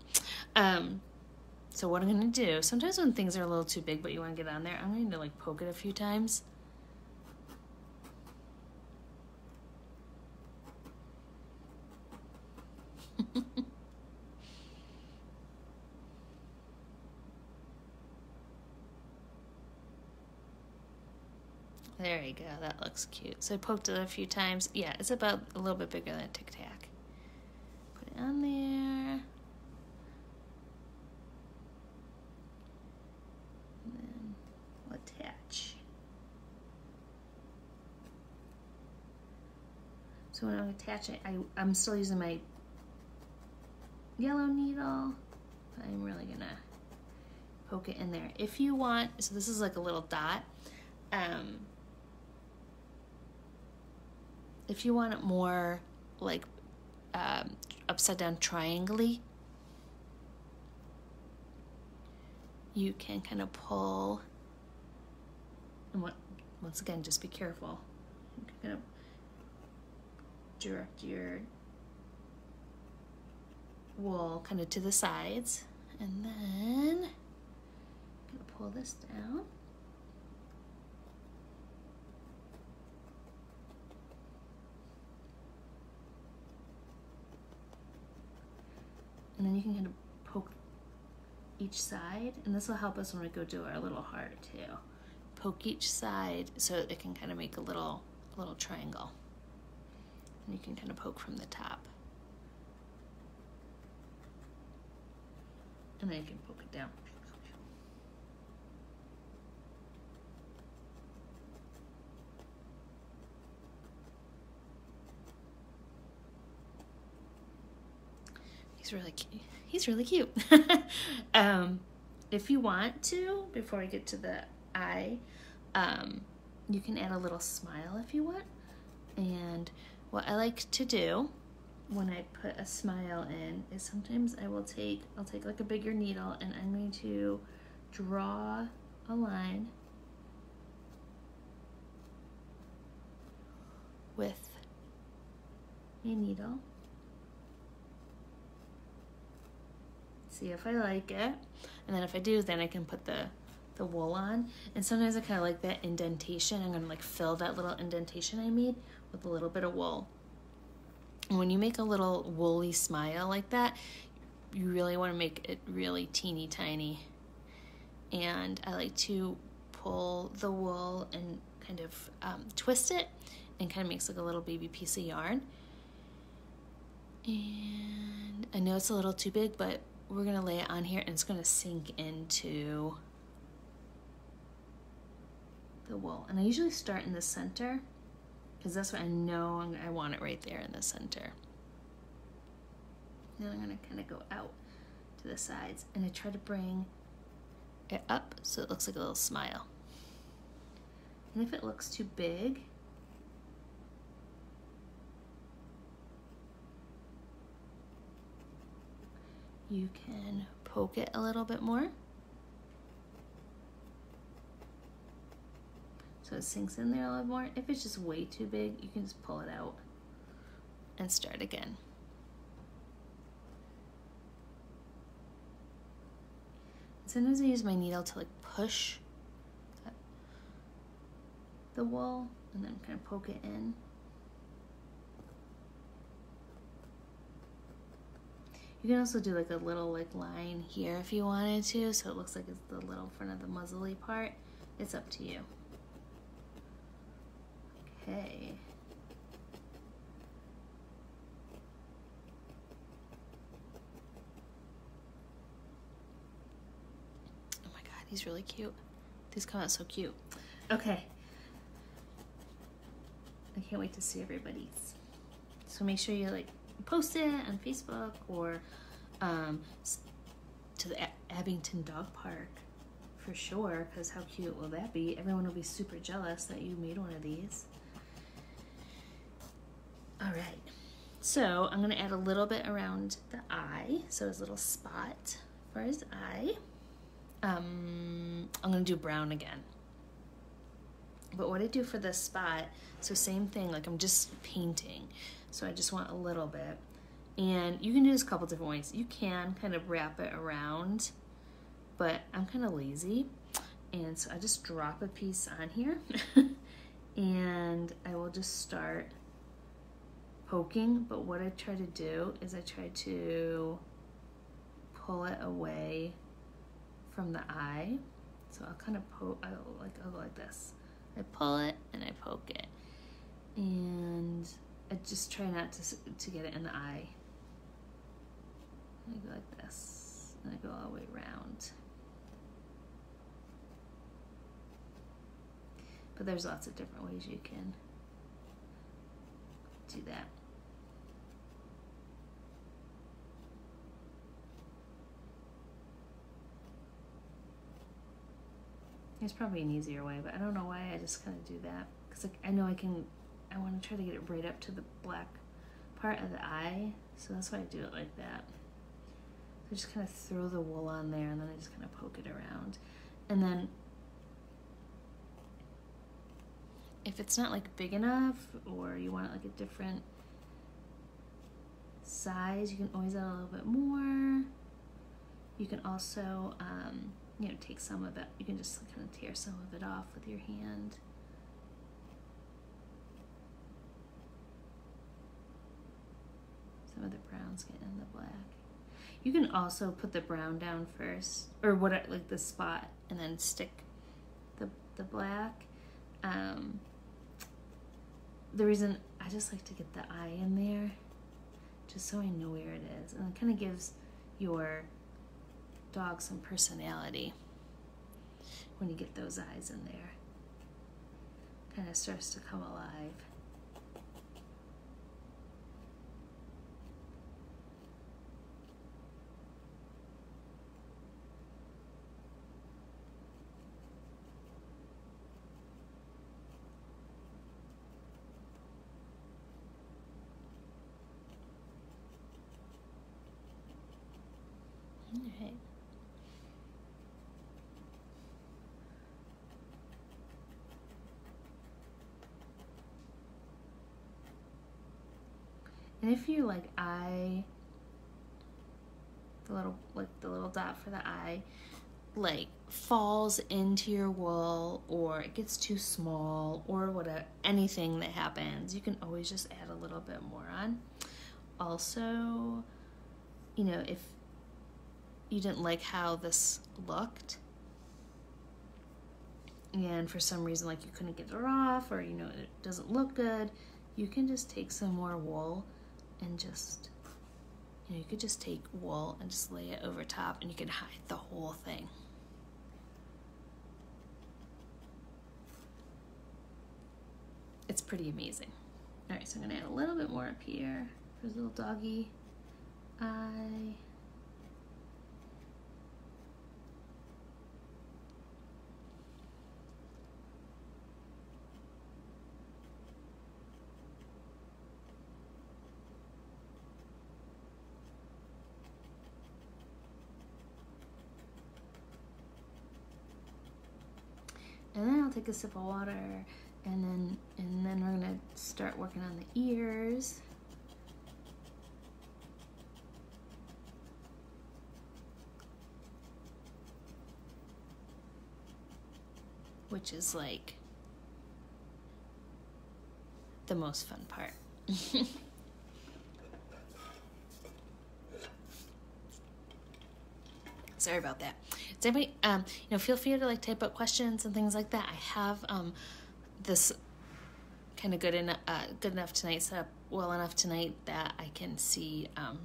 Um, so what I'm gonna do, sometimes when things are a little too big but you wanna get on there, I'm going to like poke it a few times there you go, that looks cute. So I poked it a few times. Yeah, it's about a little bit bigger than a Tic Tac. Put it on there. And then attach. So when I'm attaching, I, I'm still using my yellow needle. I'm really gonna poke it in there. If you want, so this is like a little dot. Um, if you want it more like um, upside down triangly, you can kind of pull, and what, once again, just be careful. You can kind of direct your wool kind of to the sides and then pull this down. And then you can kind of poke each side and this will help us when we go do our little heart too. Poke each side so it can kind of make a little, little triangle. And you can kind of poke from the top. and then you can poke it down. He's really cute. He's really cute. um, if you want to, before I get to the eye, um, you can add a little smile if you want. And what I like to do when I put a smile in is sometimes I will take, I'll take like a bigger needle and I'm going to draw a line with a needle. See if I like it. And then if I do, then I can put the, the wool on. And sometimes I kind of like that indentation. I'm gonna like fill that little indentation I made with a little bit of wool And when you make a little woolly smile like that, you really want to make it really teeny tiny. And I like to pull the wool and kind of um, twist it and kind of makes like a little baby piece of yarn. And I know it's a little too big, but we're gonna lay it on here and it's gonna sink into the wool. And I usually start in the center because that's what I know I'm, want it right there in the center. Then I'm gonna kind of go out to the sides and I try to bring it up so it looks like a little smile. And if it looks too big, you can poke it a little bit more. So it sinks in there a little more. If it's just way too big, you can just pull it out and start again. Sometimes I use my needle to like push the wool and then kind of poke it in. You can also do like a little like line here if you wanted to, so it looks like it's the little front of the muzzly part. It's up to you. Okay. Oh my god, he's really cute. These come out so cute. Okay. I can't wait to see everybody's. So make sure you like post it on Facebook or um, to the Abington Dog Park for sure because how cute will that be? Everyone will be super jealous that you made one of these. All right, so I'm gonna add a little bit around the eye, so his little spot for his eye. Um, I'm gonna do brown again. But what I do for this spot, so same thing, like I'm just painting. So I just want a little bit. And you can do this a couple different ways. You can kind of wrap it around, but I'm kind of lazy. And so I just drop a piece on here and I will just start poking. But what I try to do is I try to pull it away from the eye. So I'll kind of poke, I'll like, I'll go like this. I pull it and I poke it. And I just try not to, to get it in the eye. I go like this, and I go all the way around. But there's lots of different ways you can do that. There's probably an easier way, but I don't know why I just kind of do that. Because I know I can, I want to try to get it right up to the black part of the eye. So that's why I do it like that. I just kind of throw the wool on there and then I just kind of poke it around. And then if it's not like big enough or you want it like a different size, you can always add a little bit more. You can also um, you know, take some of it. You can just kind of tear some of it off with your hand. Of the browns get in the black. You can also put the brown down first, or what, like the spot, and then stick the the black. Um, the reason I just like to get the eye in there, just so I know where it is, and it kind of gives your dog some personality when you get those eyes in there. Kind of starts to come alive. All right. And if you like eye, the little, like the little dot for the eye, like falls into your wool or it gets too small or whatever, uh, anything that happens, you can always just add a little bit more on. Also, you know, if you didn't like how this looked, and for some reason like you couldn't get it off or you know it doesn't look good you can just take some more wool and just you know you could just take wool and just lay it over top and you could hide the whole thing. It's pretty amazing. All right so I'm gonna add a little bit more up here. For his little doggy eye. Take a sip of water and then and then we're gonna start working on the ears. Which is like the most fun part. Sorry about that does anybody um you know feel free to like type up questions and things like that i have um this kind of good enough uh, good enough tonight set up well enough tonight that i can see um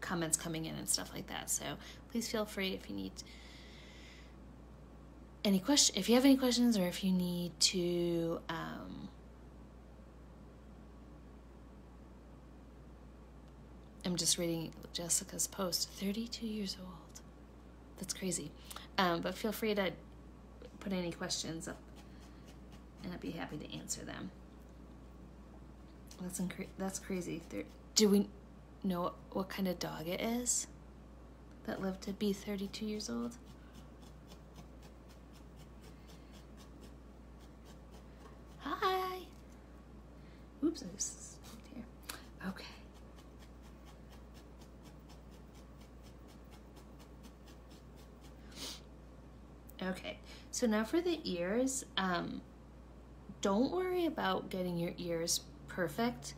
comments coming in and stuff like that so please feel free if you need any question if you have any questions or if you need to um I'm just reading Jessica's post. 32 years old. That's crazy. Um, but feel free to put any questions up and I'd be happy to answer them. That's incre- that's crazy. There, do we know what kind of dog it is that lived to be 32 years old? Hi. Oops, I just here. Okay. Okay, so now for the ears, um, don't worry about getting your ears perfect,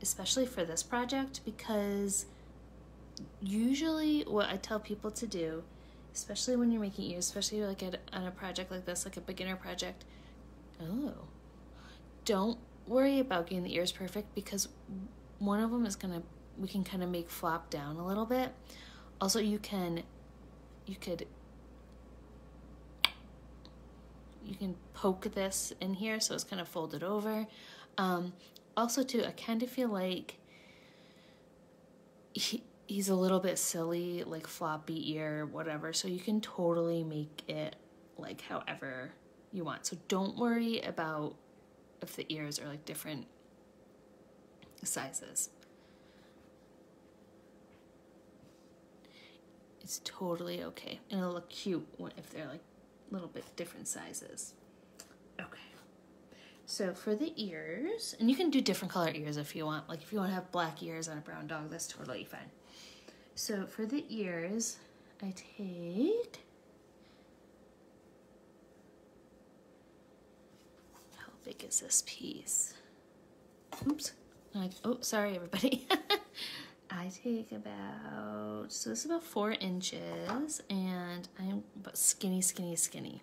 especially for this project, because usually what I tell people to do, especially when you're making ears, especially like at, on a project like this, like a beginner project, oh, don't worry about getting the ears perfect because one of them is gonna, we can kind of make flop down a little bit. Also, you can, you could you can poke this in here so it's kind of folded over. Um, also, too, I kind of feel like he, he's a little bit silly, like floppy ear, whatever. So you can totally make it like however you want. So don't worry about if the ears are like different sizes. It's totally okay. And it'll look cute if they're like little bit different sizes. Okay. So for the ears, and you can do different color ears if you want. Like if you want to have black ears on a brown dog, that's totally fine. So for the ears, I take how big is this piece? Oops. I, oh, sorry everybody. I take about, so this is about four inches, and I'm about skinny, skinny, skinny.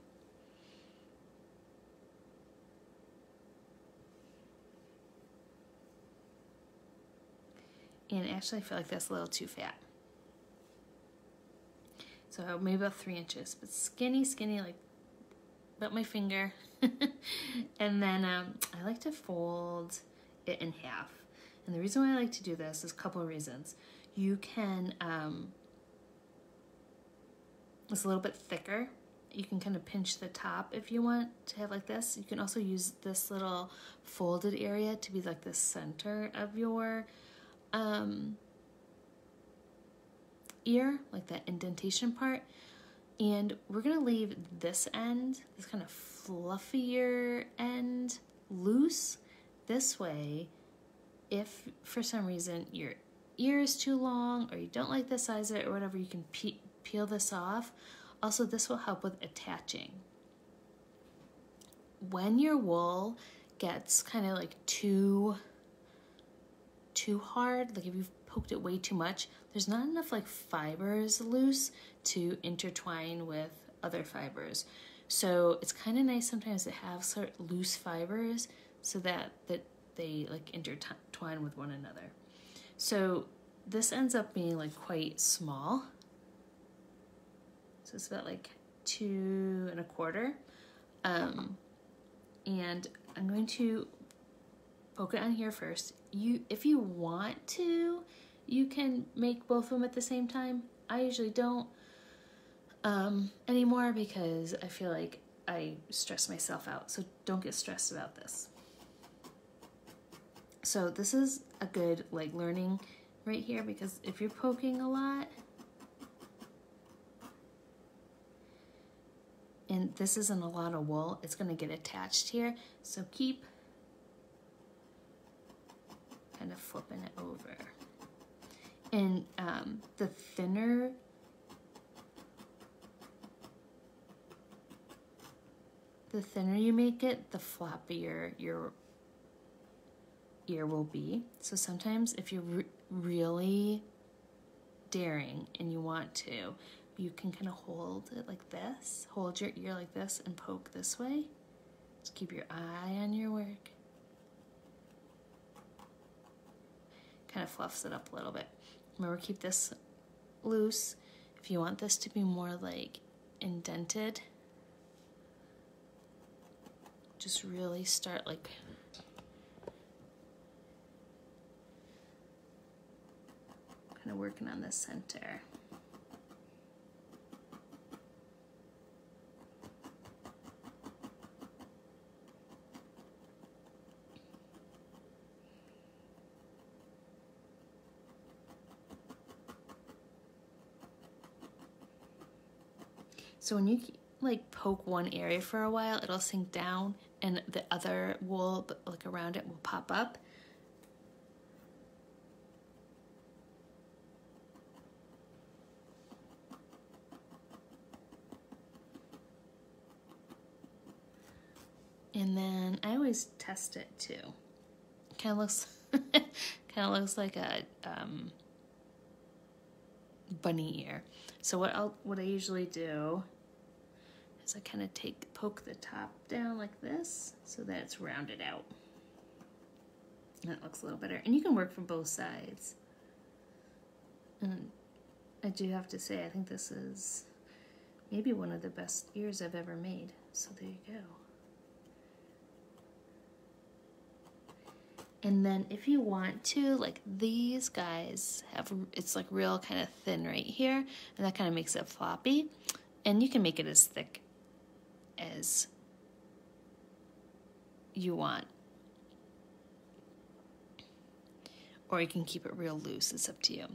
And actually, I feel like that's a little too fat. So maybe about three inches, but skinny, skinny, like about my finger. and then um, I like to fold it in half. And the reason why I like to do this is a couple of reasons. You can, um, it's a little bit thicker. You can kind of pinch the top if you want to have like this. You can also use this little folded area to be like the center of your um, ear, like that indentation part. And we're gonna leave this end, this kind of fluffier end, loose. This way, if for some reason your ear is too long or you don't like the size of it or whatever, you can pe peel this off. Also, this will help with attaching. When your wool gets kind of like too too hard, like if you've poked it way too much, there's not enough like fibers loose to intertwine with other fibers. So it's kind of nice sometimes to have sort of loose fibers so that that they like intertwine with one another. So this ends up being like quite small. So it's about like two and a quarter. Um, and I'm going to poke it on here first. You, if you want to, you can make both of them at the same time. I usually don't um, anymore because I feel like I stress myself out. So don't get stressed about this. So this is a good like learning right here because if you're poking a lot and this isn't a lot of wool, it's gonna get attached here. So keep kind of flipping it over. And um, the thinner the thinner you make it, the floppier your ear will be. So sometimes if you're re really daring and you want to, you can kind of hold it like this, hold your ear like this and poke this way. Just keep your eye on your work. Kind of fluffs it up a little bit. Remember, keep this loose. If you want this to be more like indented, just really start like kind of working on the center. So when you like poke one area for a while, it'll sink down and the other wool like around it will pop up. And then I always test it too. Kind of looks, kind of looks like a um, bunny ear. So what I'll, what I usually do is I kind of take, poke the top down like this so that it's rounded out. And it looks a little better. And you can work from both sides. And I do have to say, I think this is maybe one of the best ears I've ever made. So there you go. And then if you want to, like these guys have, it's like real kind of thin right here, and that kind of makes it floppy. And you can make it as thick as you want. Or you can keep it real loose, it's up to you.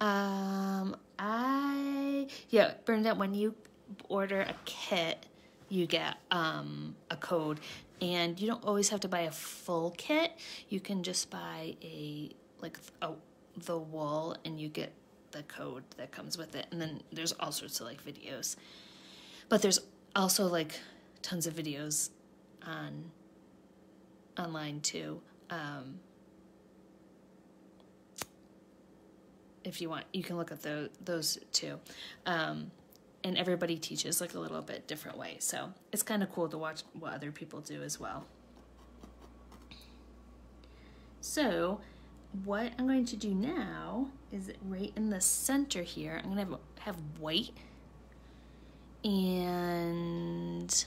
Um, I, yeah, Bernadette, when you order a kit, you get um, a code and you don't always have to buy a full kit. You can just buy a like a, the wool and you get the code that comes with it. And then there's all sorts of like videos. But there's also like tons of videos on online too. Um, if you want you can look at the, those too. Um, and everybody teaches like a little bit different way. So it's kind of cool to watch what other people do as well. So what I'm going to do now is right in the center here, I'm to have, have white and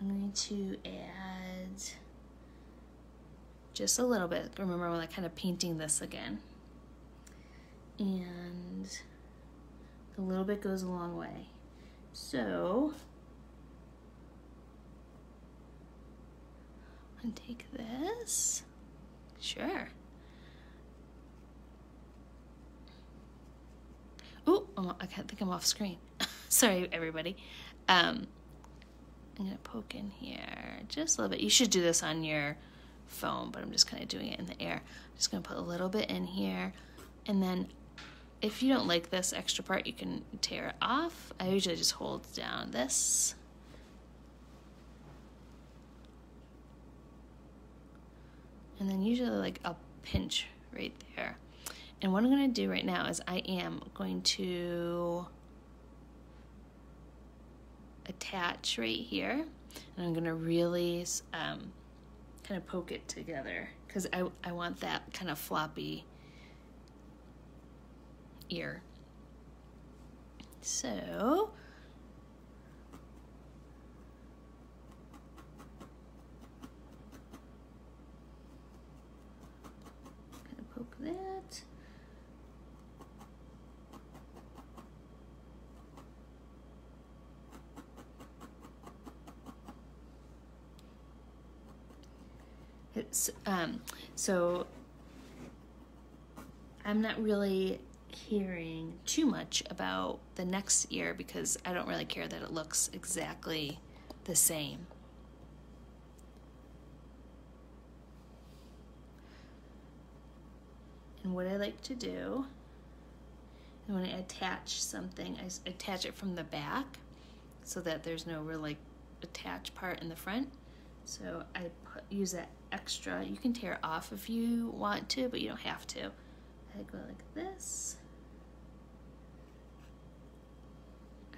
I'm going to add just a little bit. Remember when I kind of painting this again. And a little bit goes a long way. So, I'm gonna take this. Sure. Oh, I can't think I'm off screen. Sorry, everybody. Um, I'm gonna poke in here just a little bit. You should do this on your phone, but I'm just kind of doing it in the air. I'm just gonna put a little bit in here, and then if you don't like this extra part, you can tear it off. I usually just hold down this. And then usually like a pinch right there. And what I'm going to do right now is I am going to attach right here. And I'm going to really um, kind of poke it together because I, I want that kind of floppy ear. So, kind of poke that. It's, um, so I'm not really hearing too much about the next year because I don't really care that it looks exactly the same. And what I like to do, when I attach something, I attach it from the back so that there's no real like attached part in the front. So I put, use that extra. You can tear off if you want to, but you don't have to. I go like this.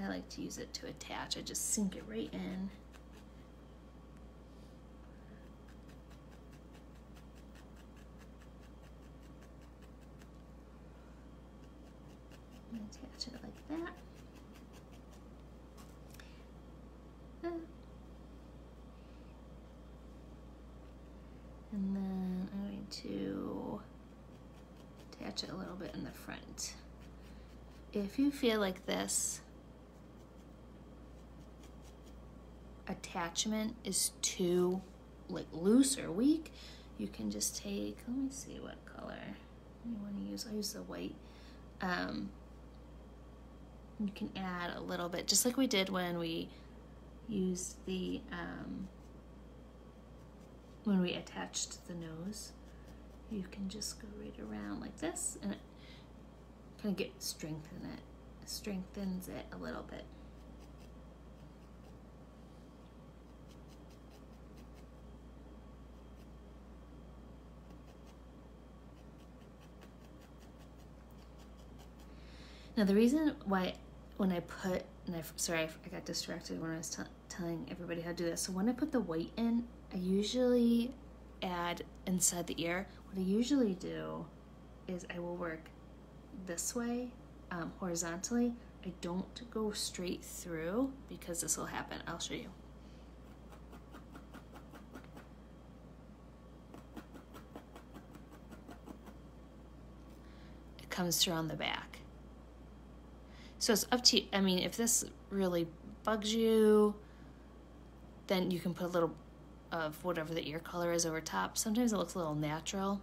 I like to use it to attach. I just sink it right in. Attach it like that. And then I'm going to attach it a little bit in the front. If you feel like this attachment is too like loose or weak, you can just take, let me see what color you want to use. I use the white. Um, you can add a little bit, just like we did when we used the, um, when we attached the nose. You can just go right around like this and it kind of get strengthen it, strengthens it a little bit. Now the reason why when I put, and I, sorry, I got distracted when I was telling everybody how to do this. So when I put the white in, I usually add inside the ear. What I usually do is I will work this way um, horizontally. I don't go straight through because this will happen. I'll show you. It comes through on the back. So it's up to you. I mean, if this really bugs you, then you can put a little of whatever the ear color is over top. Sometimes it looks a little natural.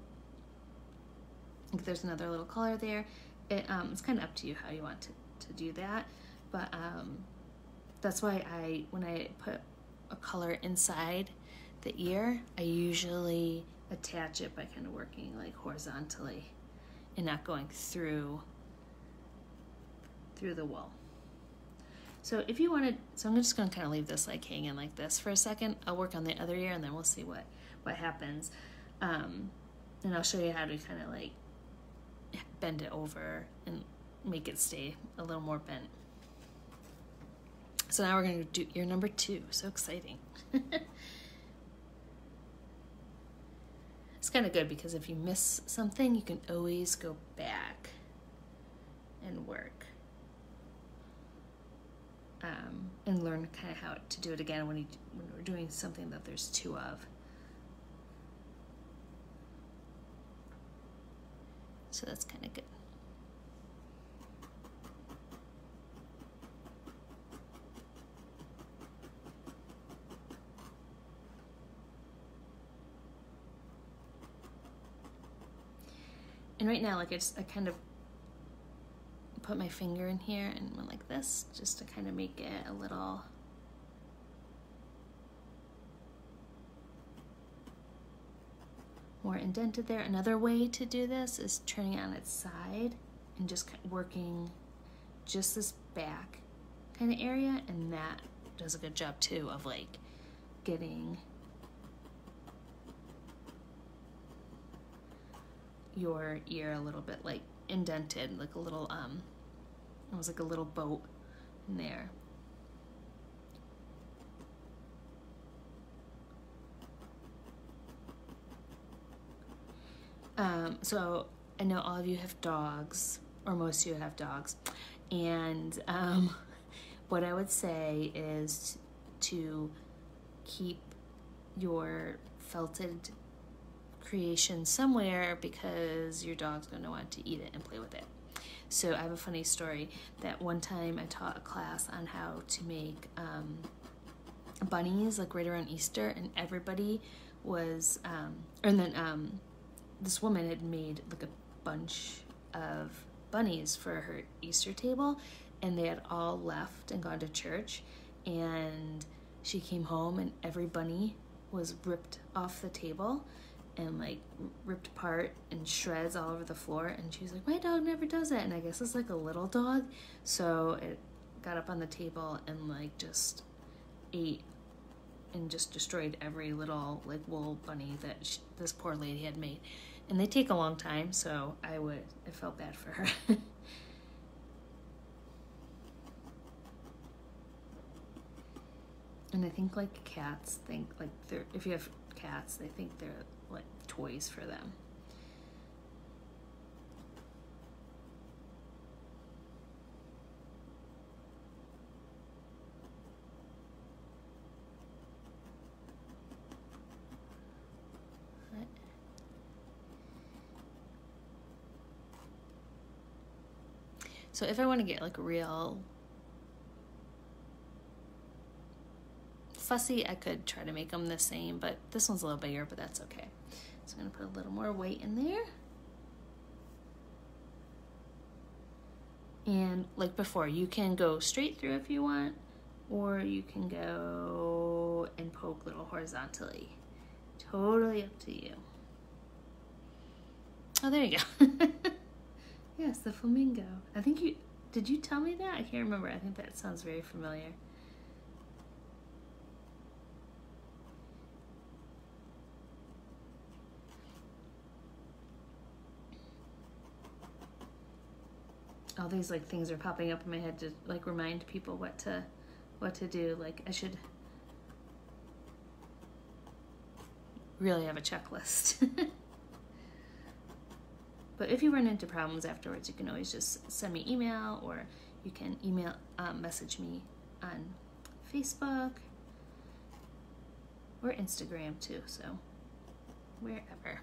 If there's another little color there, it, um, it's kind of up to you how you want to, to do that. But um, that's why I, when I put a color inside the ear, I usually attach it by kind of working like horizontally and not going through through the wall. So if you wanted, so I'm just gonna kind of leave this like hanging like this for a second. I'll work on the other ear and then we'll see what, what happens. Um, and I'll show you how to kind of like bend it over and make it stay a little more bent. So now we're gonna do ear number two, so exciting. it's kind of good because if you miss something, you can always go back and work um, and learn kind of how to do it again when, you, when we're doing something that there's two of. So that's kind of good. And right now, like I just, I kind of put my finger in here and went like this just to kind of make it a little more indented there. Another way to do this is turning it on its side and just working just this back kind of area and that does a good job too of like getting your ear a little bit like indented like a little um it was like a little boat in there. Um, so I know all of you have dogs, or most of you have dogs, and um, what I would say is to keep your felted creation somewhere because your dog's going to want to eat it and play with it. So I have a funny story that one time I taught a class on how to make um, bunnies like right around Easter, and everybody was, um, and then um, this woman had made like a bunch of bunnies for her Easter table, and they had all left and gone to church. And she came home, and every bunny was ripped off the table and like ripped apart and shreds all over the floor. And she was like, My dog never does that. And I guess it's like a little dog. So it got up on the table and like just ate and just destroyed every little like wool bunny that she, this poor lady had made and they take a long time so i would i felt bad for her and i think like cats think like they're if you have cats they think they're toys for them So if I want to get like real fussy, I could try to make them the same, but this one's a little bigger, but that's okay. So I'm gonna put a little more weight in there. And like before, you can go straight through if you want, or you can go and poke little horizontally. Totally up to you. Oh, there you go. Yes, the flamingo. I think you did you tell me that? I can't remember. I think that sounds very familiar. All these like things are popping up in my head to like remind people what to what to do. Like I should really have a checklist. But if you run into problems afterwards, you can always just send me email or you can email um, message me on Facebook or Instagram too. So wherever.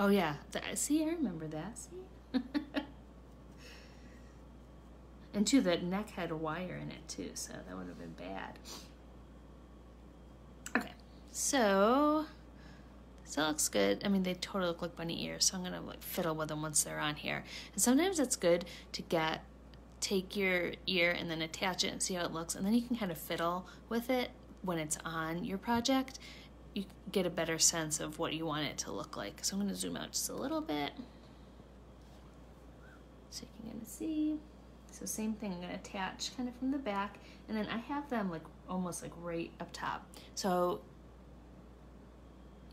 Oh yeah, see, I remember that. See. and too, the neck had a wire in it too, so that would have been bad. Okay, so Still looks good. I mean, they totally look like bunny ears, so I'm gonna like fiddle with them once they're on here. And sometimes it's good to get take your ear and then attach it and see how it looks, and then you can kind of fiddle with it when it's on your project. You get a better sense of what you want it to look like. So I'm gonna zoom out just a little bit, so you can kind of see. So same thing, I'm gonna attach kind of from the back, and then I have them like almost like right up top. So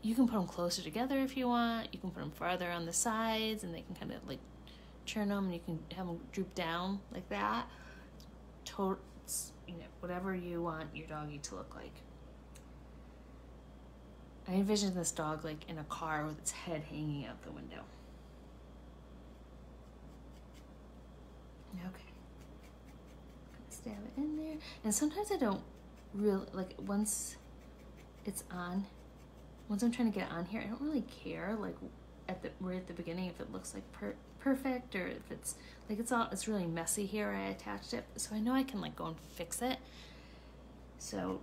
you can put them closer together if you want. You can put them farther on the sides and they can kind of like turn them and you can have them droop down like that. Total, you know, whatever you want your doggy to look like. I envision this dog like in a car with its head hanging out the window. Okay. Stab it in there. And sometimes I don't really, like once it's on, once I'm trying to get on here, I don't really care like at the right at the beginning if it looks like per perfect or if it's like it's all it's really messy here I attached it so I know I can like go and fix it so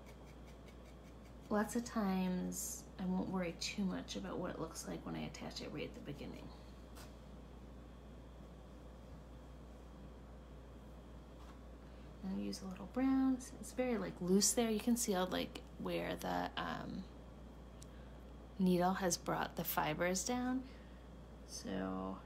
lots of times I won't worry too much about what it looks like when I attach it right at the beginning I'll use a little brown it's very like loose there you can see how like where the um, needle has brought the fibers down. So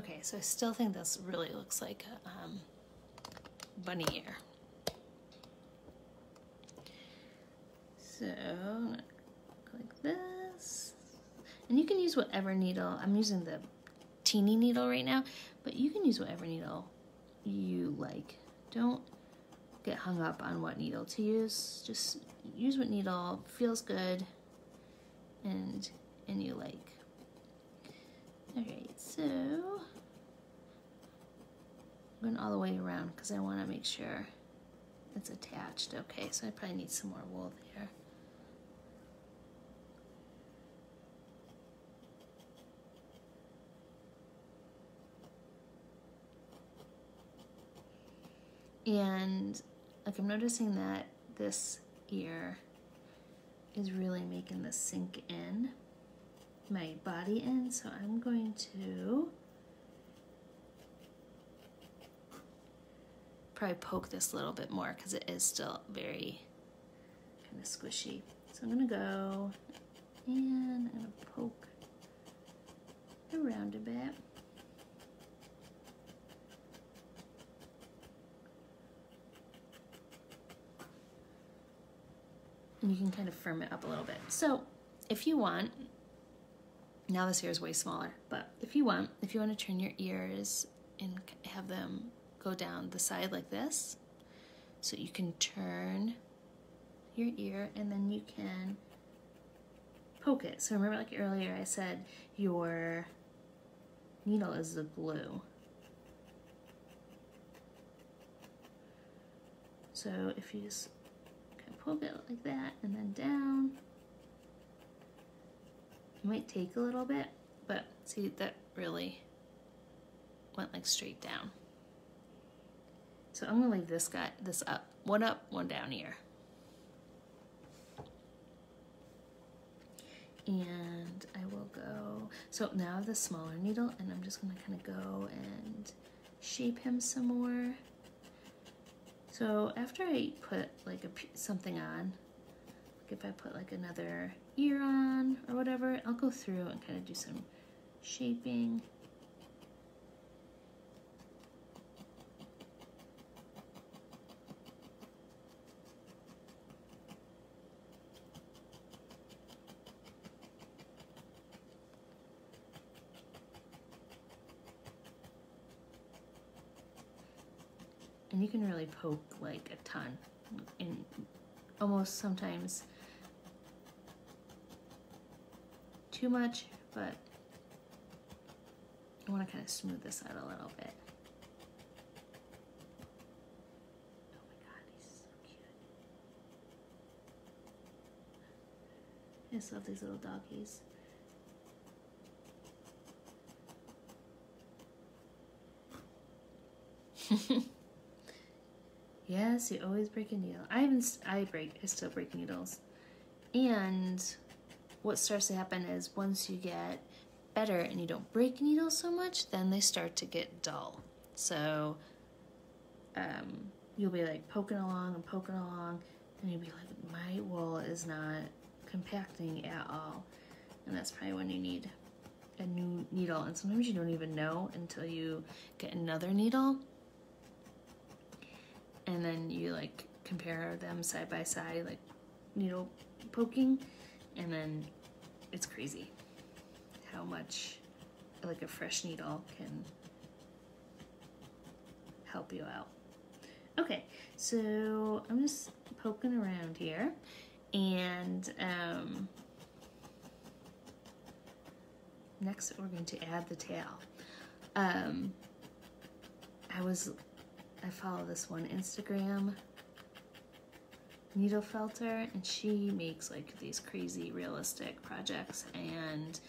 Okay, so I still think this really looks like a um, bunny ear. So, like this. And you can use whatever needle. I'm using the teeny needle right now, but you can use whatever needle you like. Don't get hung up on what needle to use. Just use what needle feels good and and you like. Alright, so Going all the way around because I want to make sure it's attached. Okay, so I probably need some more wool there. And like I'm noticing that this ear is really making this sink in, my body in. So I'm going to probably poke this a little bit more because it is still very kind of squishy. So I'm gonna go and I'm gonna poke around a bit. and you can kind of firm it up a little bit. So if you want, now this ear is way smaller, but if you want, if you want to turn your ears and have them go down the side like this, so you can turn your ear and then you can poke it. So remember like earlier I said your needle is the glue. So if you just poke it like that and then down. It might take a little bit, but see that really went like straight down. So I'm gonna leave this guy, this up, one up, one down here. And I will go, so now the smaller needle and I'm just gonna kind of go and shape him some more. So after I put like a, something on, like if I put like another ear on or whatever, I'll go through and kind of do some shaping. And you can really poke like a ton and almost sometimes. Too much but I want to kind of smooth this out a little bit. Oh my god he's so cute. I just love these little doggies Yes, you always break a needle. I haven't, I break, I still break needles. And what starts to happen is once you get better and you don't break needles so much, then they start to get dull. So um, you'll be like poking along and poking along, and you'll be like, my wool is not compacting at all. And that's probably when you need a new needle. And sometimes you don't even know until you get another needle and then you like compare them side by side, like needle poking, and then it's crazy how much like a fresh needle can help you out. Okay, so I'm just poking around here and um, next we're going to add the tail. Um, I was I follow this one Instagram needle felter and she makes like these crazy realistic projects and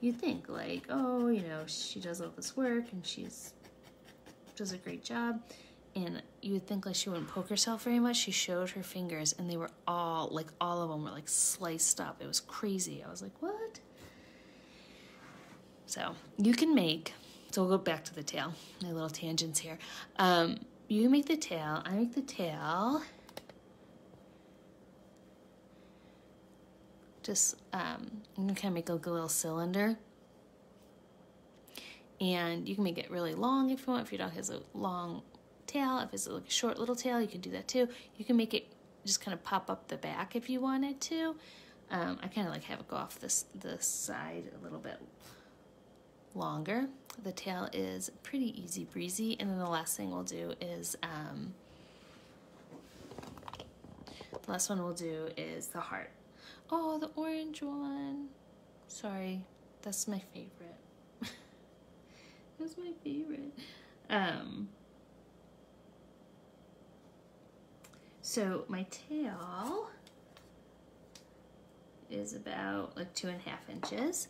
you think like oh you know she does all this work and she's does a great job and you would think like she wouldn't poke herself very much. She showed her fingers and they were all like all of them were like sliced up. It was crazy. I was like what? So you can make so we'll go back to the tail my little tangents here. Um, you make the tail, I make the tail. Just, um, kind of make like a little cylinder. And you can make it really long if you want, if your dog has a long tail. If it's like a short little tail, you can do that too. You can make it just kind of pop up the back if you wanted to. Um, I kind of like have it go off this, this side a little bit longer. The tail is pretty easy breezy. And then the last thing we'll do is, um, the last one we'll do is the heart. Oh, the orange one. Sorry, that's my favorite. that's my favorite. Um, so my tail is about like two and a half inches,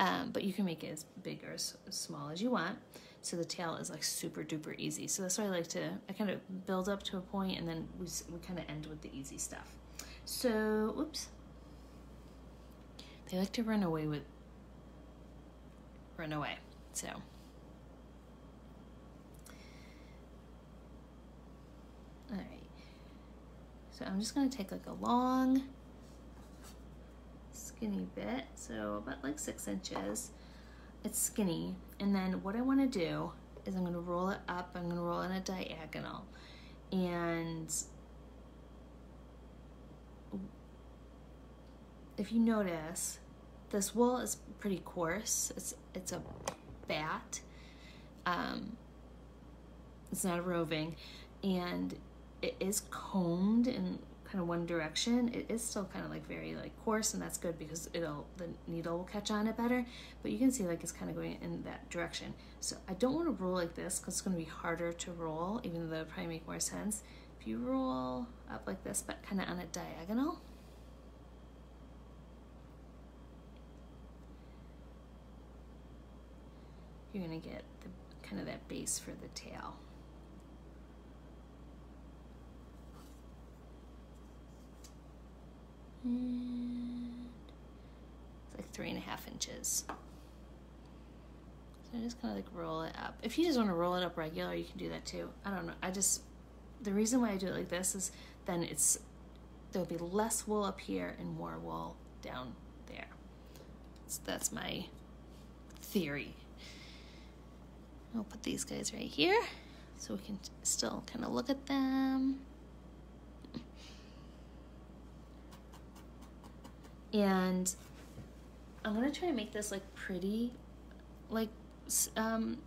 um, but you can make it as big or as small as you want. So the tail is like super duper easy. So that's why I like to, I kind of build up to a point and then we, we kind of end with the easy stuff. So, oops. They like to run away with, run away. So. All right. So I'm just gonna take like a long, skinny bit, so about like six inches. It's skinny. And then what I wanna do is I'm gonna roll it up, I'm gonna roll in a diagonal. And if you notice, this wool is pretty coarse. It's it's a bat. Um, it's not a roving, and it is combed in kind of one direction. It is still kind of like very like coarse, and that's good because it'll the needle will catch on it better. But you can see like it's kind of going in that direction. So I don't want to roll like this because it's going to be harder to roll, even though it probably make more sense. If you roll up like this, but kind of on a diagonal. You're gonna get the kind of that base for the tail. And it's like three and a half inches. So I just kind of like roll it up. If you just want to roll it up regular, you can do that too. I don't know. I just, the reason why I do it like this is then it's, there'll be less wool up here and more wool down there. So that's my theory. I'll put these guys right here so we can still kind of look at them. And I'm gonna try to make this like pretty, like um,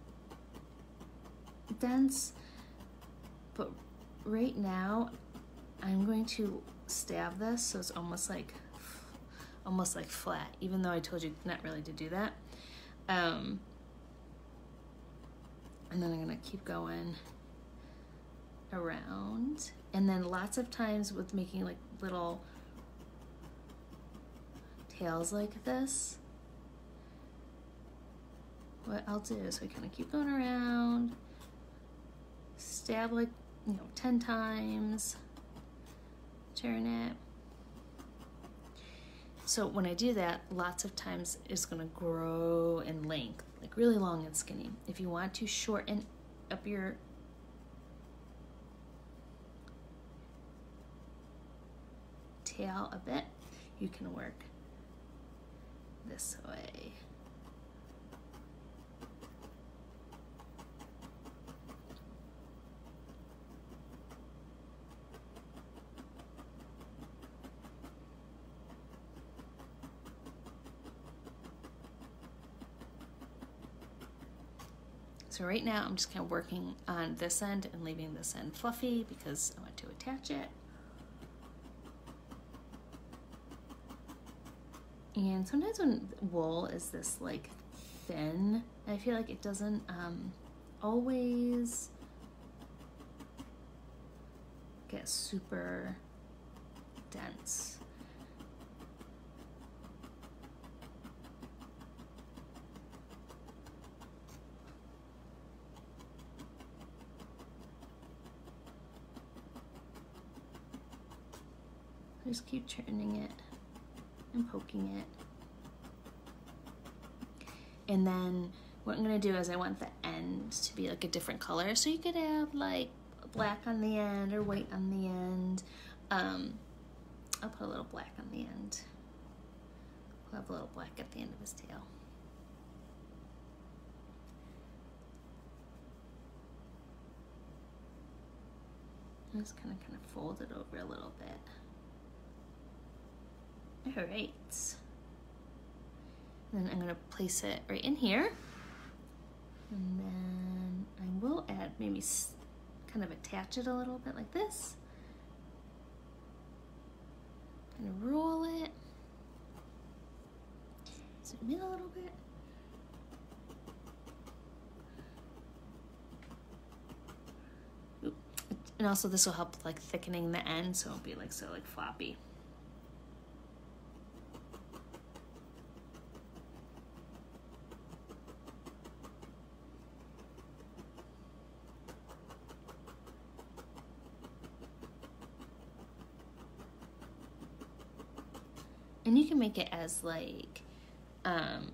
dense. But right now, I'm going to stab this so it's almost like, almost like flat. Even though I told you not really to do that. Um, and then I'm gonna keep going around. And then lots of times with making like little tails like this, what I'll do is we kind of keep going around, stab like, you know, 10 times, turn it. So when I do that, lots of times it's gonna grow in length, like really long and skinny. If you want to shorten up your tail a bit, you can work this way. So right now I'm just kind of working on this end and leaving this end fluffy because I want to attach it. And sometimes when wool is this like thin, I feel like it doesn't um, always get super dense. Just keep turning it and poking it. And then what I'm gonna do is I want the end to be like a different color. So you could have like black on the end or white on the end. Um, I'll put a little black on the end. We'll have a little black at the end of his tail. Just kind of kind of fold it over a little bit. All right. Then I'm gonna place it right in here. And then I will add maybe kind of attach it a little bit like this. Of roll it. Zoom in a little bit. And also this will help like thickening the end so it won't be like so like floppy. And you can make it as like um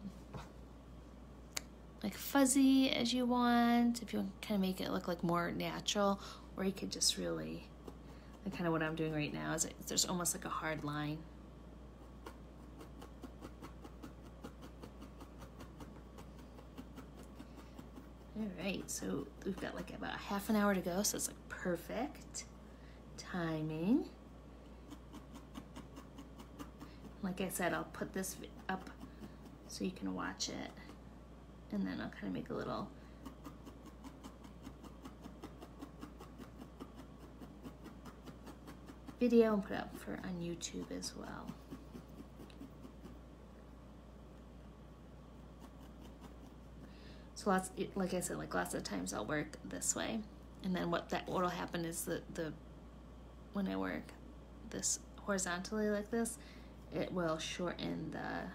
like fuzzy as you want if you want to kind of make it look like more natural. Or you could just really like kind of what I'm doing right now is it, there's almost like a hard line. All right so we've got like about half an hour to go so it's like perfect timing like I said, I'll put this up so you can watch it. And then I'll kind of make a little video and put it up for on YouTube as well. So lots, like I said, like lots of times I'll work this way, and then what that what'll happen is that the when I work this horizontally like this, it will shorten the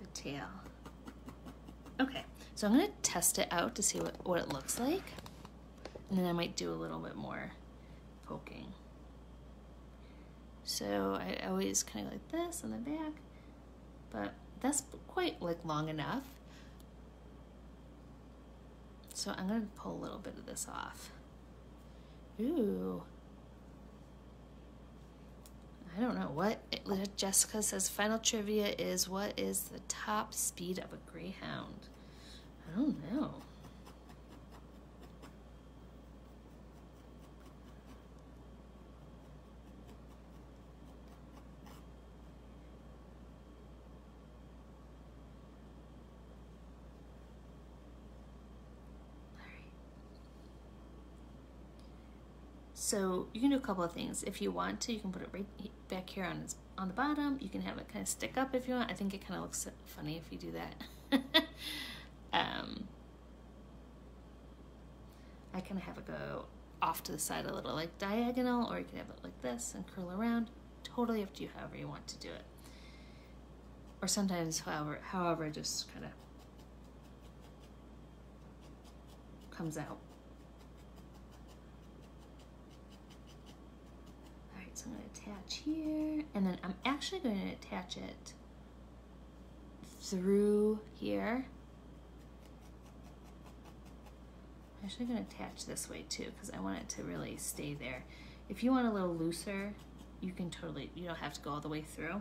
the tail. Okay, so I'm gonna test it out to see what, what it looks like. And then I might do a little bit more poking. So I always kind of like this on the back, but that's quite like long enough. So I'm gonna pull a little bit of this off. Ooh. I don't know what Jessica says. Final trivia is what is the top speed of a greyhound? I don't know. So you can do a couple of things. If you want to, you can put it right back here on on the bottom. You can have it kind of stick up if you want. I think it kind of looks funny if you do that. um, I kind of have it go off to the side a little like diagonal or you can have it like this and curl around. Totally up to you however you want to do it. Or sometimes however, however just kind of comes out. So I'm going to attach here, and then I'm actually going to attach it through here. I'm actually going to attach this way too because I want it to really stay there. If you want a little looser, you can totally, you don't have to go all the way through.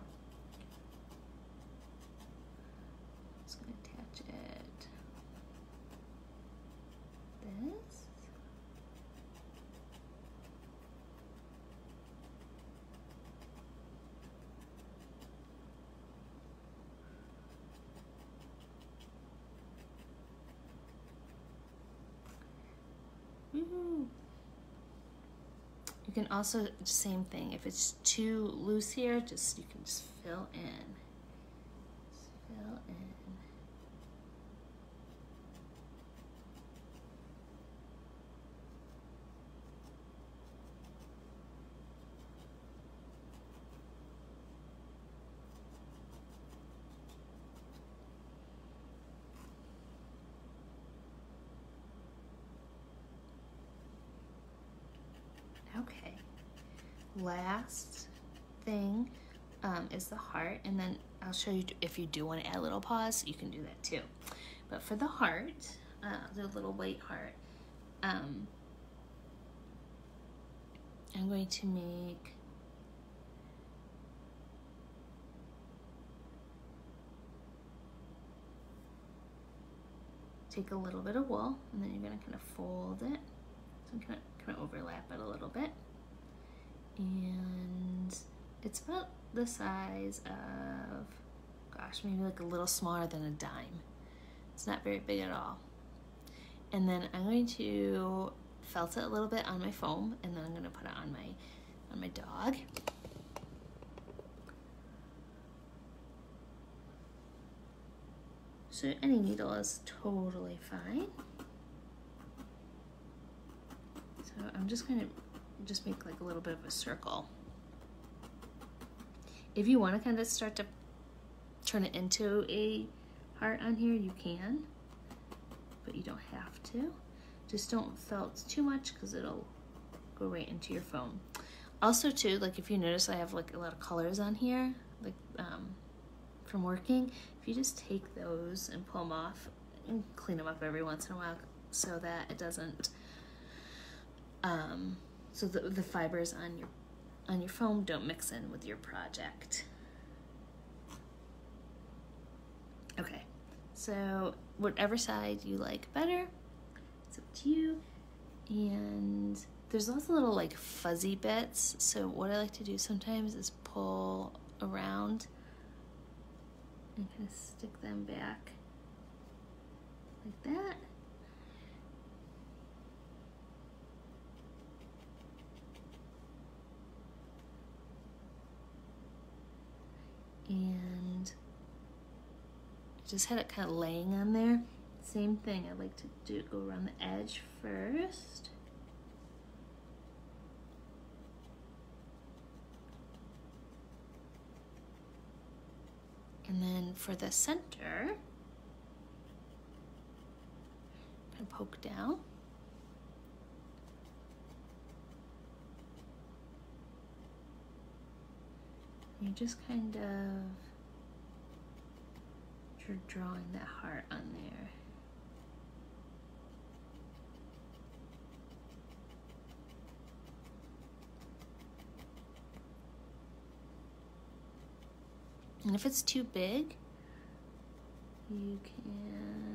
Just going to attach it this. You can also, same thing, if it's too loose here, just you can just fill in. Just fill in. Okay. Last thing um, is the heart, and then I'll show you if you do want to add a little pause, you can do that too. But for the heart, uh, the little white heart, um, I'm going to make take a little bit of wool and then you're going to kind of fold it. So I'm kind of kind of overlap it a little bit. And it's about the size of, gosh, maybe like a little smaller than a dime. It's not very big at all. And then I'm going to felt it a little bit on my foam and then I'm going to put it on my on my dog. So any needle is totally fine. So I'm just going to just make like a little bit of a circle. If you want to kind of start to turn it into a heart on here, you can, but you don't have to. Just don't felt too much because it'll go right into your foam. Also too, like if you notice I have like a lot of colors on here, like um, from working, if you just take those and pull them off and clean them up every once in a while so that it doesn't, um, so the, the fibers on your on your foam don't mix in with your project. Okay, so whatever side you like better, it's up to you. And there's lots of little like fuzzy bits. So what I like to do sometimes is pull around and kind of stick them back like that. And just had it kind of laying on there. Same thing, I like to do go around the edge first. And then for the center, of poke down. You just kind of you're drawing that heart on there. And if it's too big, you can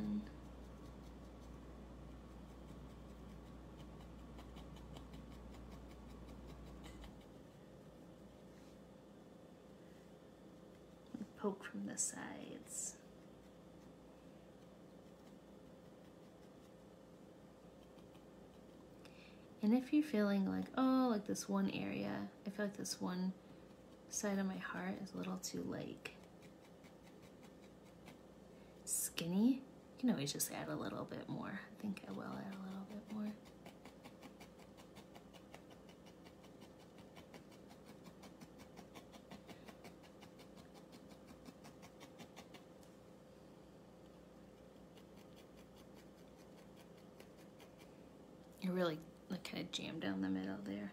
poke from the sides. And if you're feeling like, oh, like this one area, I feel like this one side of my heart is a little too like skinny, you can always just add a little bit more. I think I will add a little bit more. Really like kind of jam down the middle there.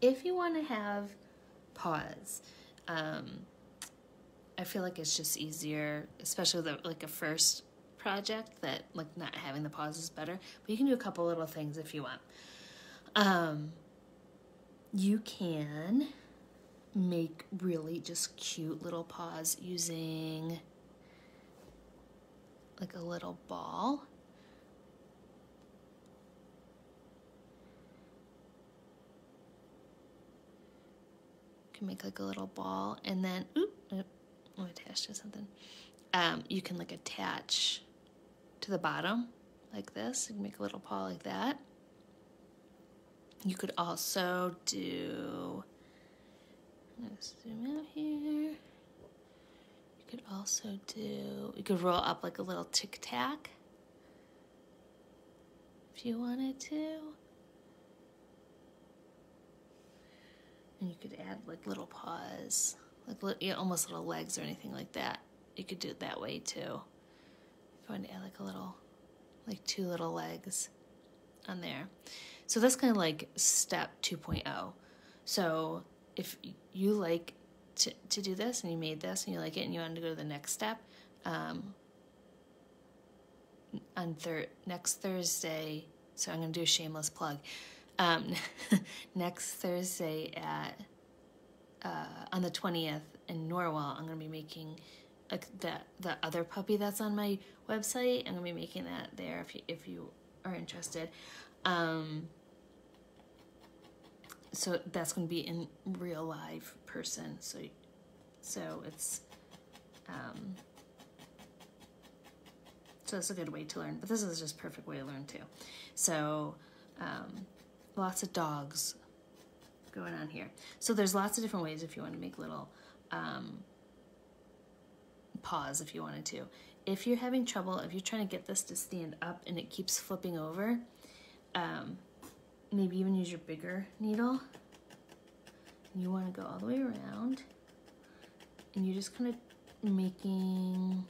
If you want to have paws, um, I feel like it's just easier, especially the, like a first project that like not having the paws is better. But you can do a couple little things if you want. Um, you can make really just cute little paws using like a little ball. You can make like a little ball and then, oop, oop I'm attached to something. Um, you can like attach to the bottom like this. You make a little paw like that. You could also do, zoom out here. You could also do, you could roll up like a little tic tac if you wanted to. And you could add like little paws, like almost little legs or anything like that. You could do it that way too going to add like a little, like two little legs on there. So that's kind of like step 2.0. So if you like to, to do this and you made this and you like it and you want to go to the next step, um, on thir- next Thursday, so I'm going to do a shameless plug. Um, next Thursday at uh, on the 20th in Norwell, I'm gonna be making like the the other puppy that's on my website. I'm gonna be making that there if you if you are interested. Um, so that's gonna be in real live person. So so it's um, so that's a good way to learn. But this is just perfect way to learn too. So um, lots of dogs going on here. So there's lots of different ways if you want to make little um, paws if you wanted to. If you're having trouble, if you're trying to get this to stand up and it keeps flipping over, um, maybe even use your bigger needle. You want to go all the way around and you're just kind of making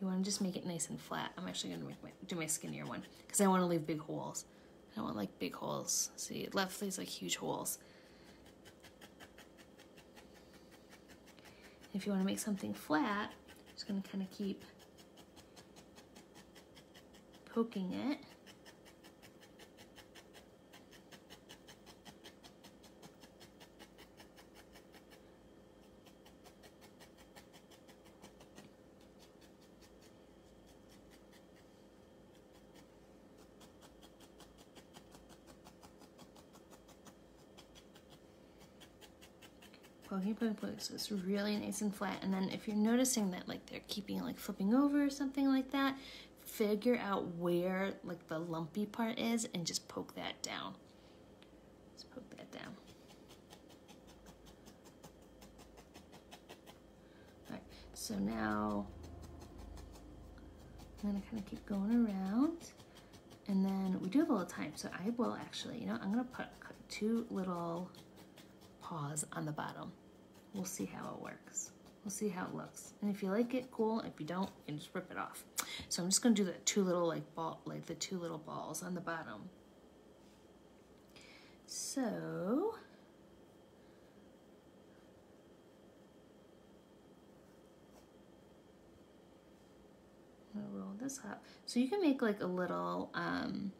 you want to just make it nice and flat. I'm actually going to make my, do my skinnier one because I want to leave big holes. I don't want like big holes. See, left these like huge holes. If you want to make something flat, I'm just going to kind of keep poking it. So it's really nice and flat. And then if you're noticing that like they're keeping like flipping over or something like that, figure out where like the lumpy part is and just poke that down. Just poke that down. All right, so now I'm gonna kind of keep going around and then we do have a little time. So I will actually, you know, I'm gonna put two little paws on the bottom. We'll see how it works. We'll see how it looks. And if you like it, cool. If you don't, you can just rip it off. So I'm just gonna do the two little like ball, like the two little balls on the bottom. So, roll this up. So you can make like a little, um,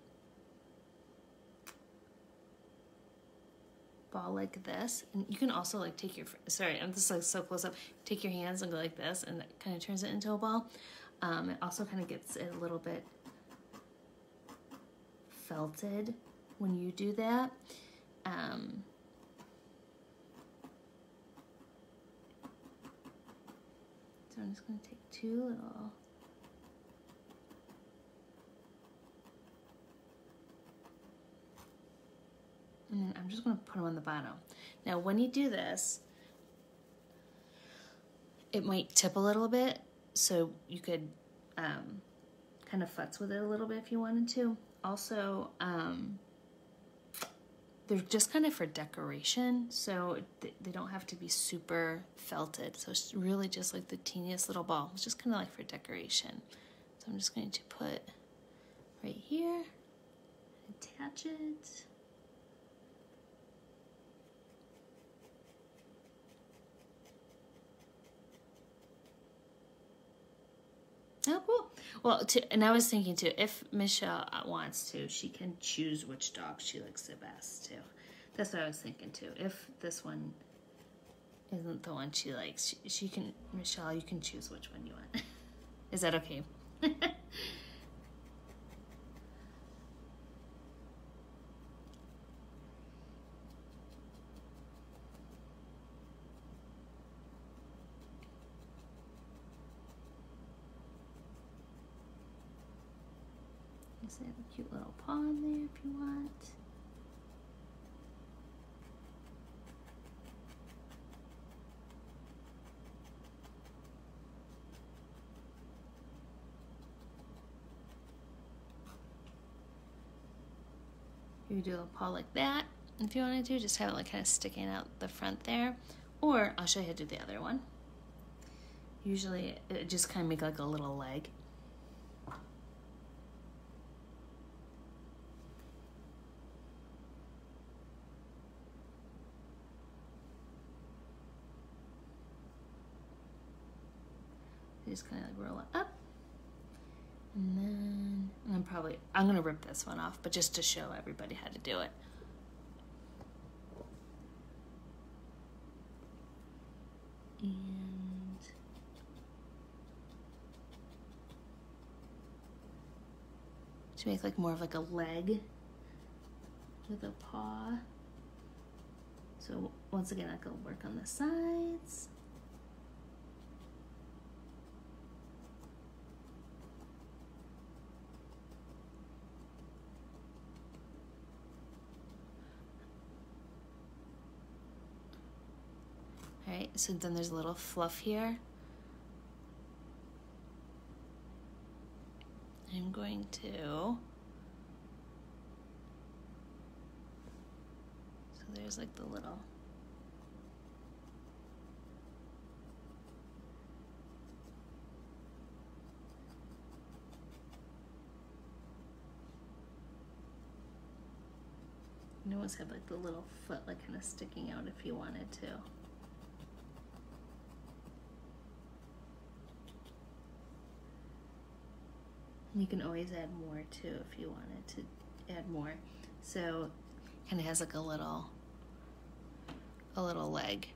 ball like this and you can also like take your sorry i'm just like so close up. Take your hands and go like this and that kind of turns it into a ball. Um, it also kind of gets it a little bit felted when you do that. Um, so i'm just to take two little and then I'm just going to put them on the bottom. Now when you do this, it might tip a little bit, so you could um, kind of futz with it a little bit if you wanted to. Also, um, they're just kind of for decoration, so they don't have to be super felted. So it's really just like the teeniest little ball. It's just kind of like for decoration. So I'm just going to put right here, attach it. Oh, cool. Well, to, and I was thinking too, if Michelle uh, wants to, she can choose which dog she likes the best too. That's what I was thinking too. If this one isn't the one she likes, she, she can, Michelle, you can choose which one you want. Is that okay? Just have a cute there if you want. You do a paw like that if you wanted to, just have it like kind of sticking out the front there. Or I'll show you how to do the other one. Usually it just kind of make like a little leg. Just kind of like roll it up. And then I'm probably, I'm gonna rip this one off, but just to show everybody how to do it. And to make like more of like a leg with a paw. So once again, I go work on the sides. So then there's a little fluff here. I'm going to. So there's like the little. You almost have like the little foot like kind of sticking out if you wanted to. You can always add more too if you wanted to add more. So kind of has like a little a little leg.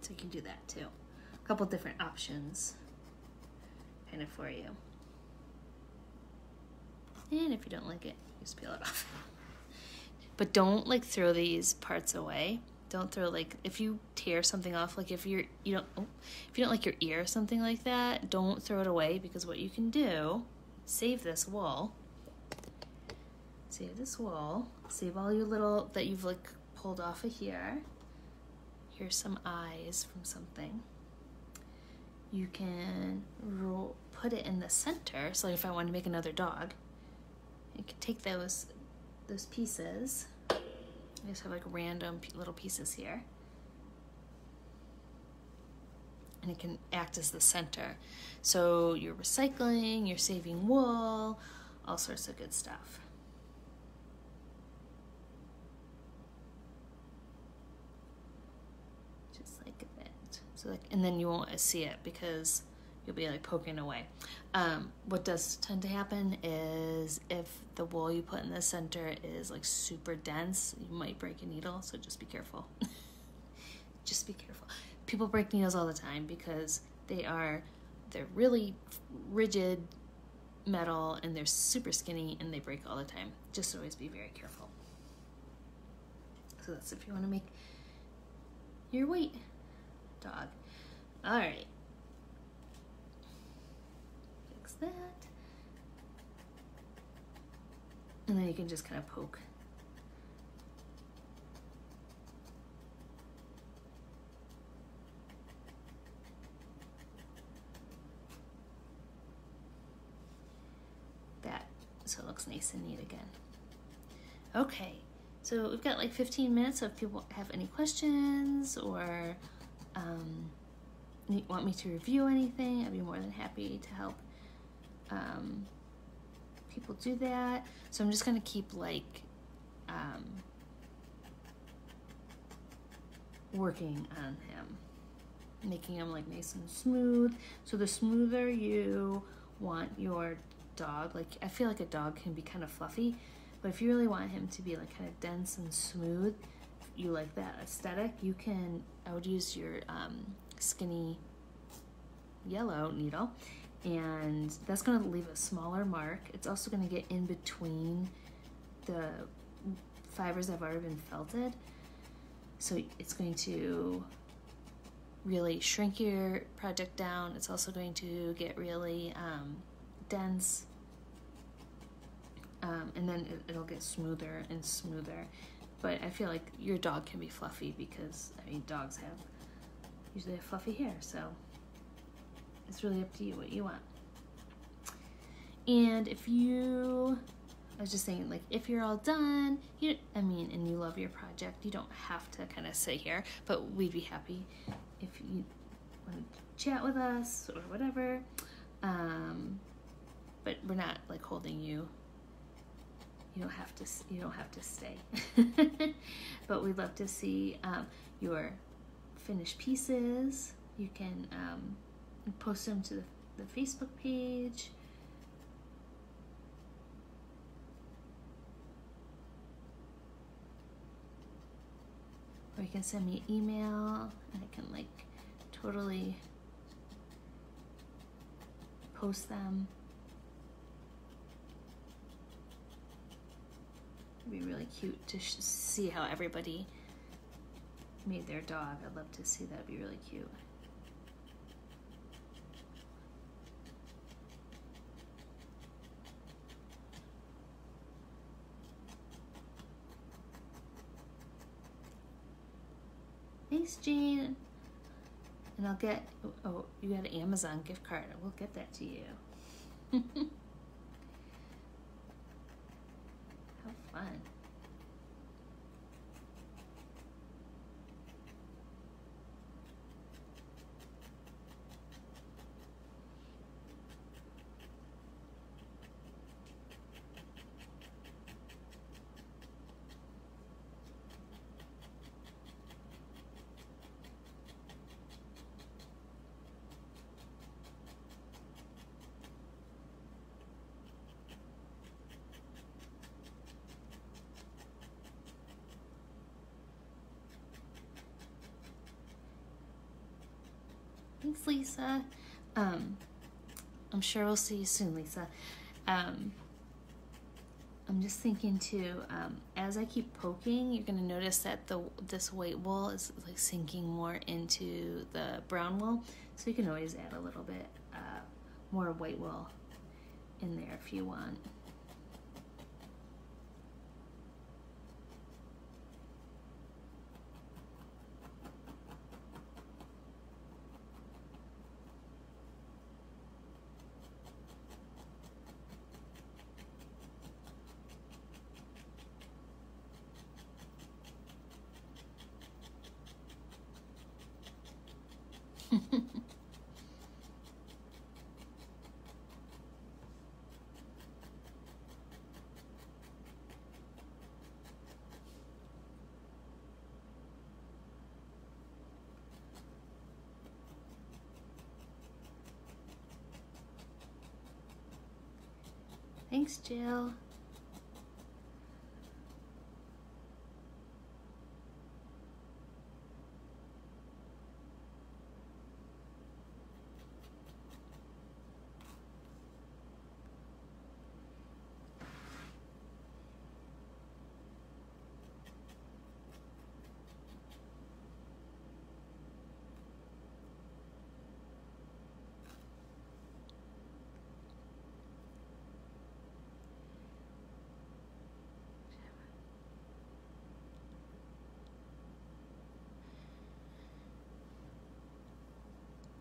So you can do that too. A couple different options kind of for you. And if you don't like it, just peel it off. But don't like throw these parts away don't throw like if you tear something off like if you're you don't oh, if you don't like your ear or something like that don't throw it away because what you can do save this wool save this wool save all your little that you've like pulled off of here. Here's some eyes from something. You can roll put it in the center so if I want to make another dog you can take those those pieces I just have like random little pieces here. And it can act as the center. So you're recycling, you're saving wool, all sorts of good stuff. Just like that. So like, and then you won't see it because you'll be like poking away. Um, what does tend to happen is if the wool you put in the center is like super dense, you might break a needle, so just be careful. just be careful. People break needles all the time because they are they're really rigid metal and they're super skinny and they break all the time. Just always be very careful. So that's if you want to make your weight dog. All right. That. And then you can just kind of poke. That, so it looks nice and neat again. Okay, so we've got like 15 minutes, so if people have any questions or um, want me to review anything, I'd be more than happy to help um, people do that. So I'm just gonna keep like um, working on him, making him like nice and smooth. So the smoother you want your dog, like I feel like a dog can be kind of fluffy, but if you really want him to be like kind of dense and smooth, you like that aesthetic, you can, I would use your um, skinny yellow needle and that's going to leave a smaller mark. It's also going to get in between the fibers that have already been felted. So it's going to really shrink your project down. It's also going to get really um, dense. Um, and then it, it'll get smoother and smoother. But I feel like your dog can be fluffy because, I mean, dogs have usually have fluffy hair, so it's really up to you what you want. And if you, I was just saying, like, if you're all done, you, I mean, and you love your project, you don't have to kind of sit here, but we'd be happy if you want to chat with us or whatever. Um, but we're not like holding you. You don't have to. You don't have to stay. but we'd love to see um, your finished pieces. You can um, post them to the, the Facebook page. Or you can send me an email and I can like totally post them. It'd be really cute to see how everybody made their dog. I'd love to see that. It'd be really cute. Thanks, Jean. And I'll get, oh, you got an Amazon gift card. We'll get that to you. How fun. Thanks, Lisa. Um, I'm sure we'll see you soon, Lisa. Um, I'm just thinking too, um, as I keep poking, you're gonna notice that the this white wool is like sinking more into the brown wool. So you can always add a little bit uh, more white wool in there if you want. Thanks,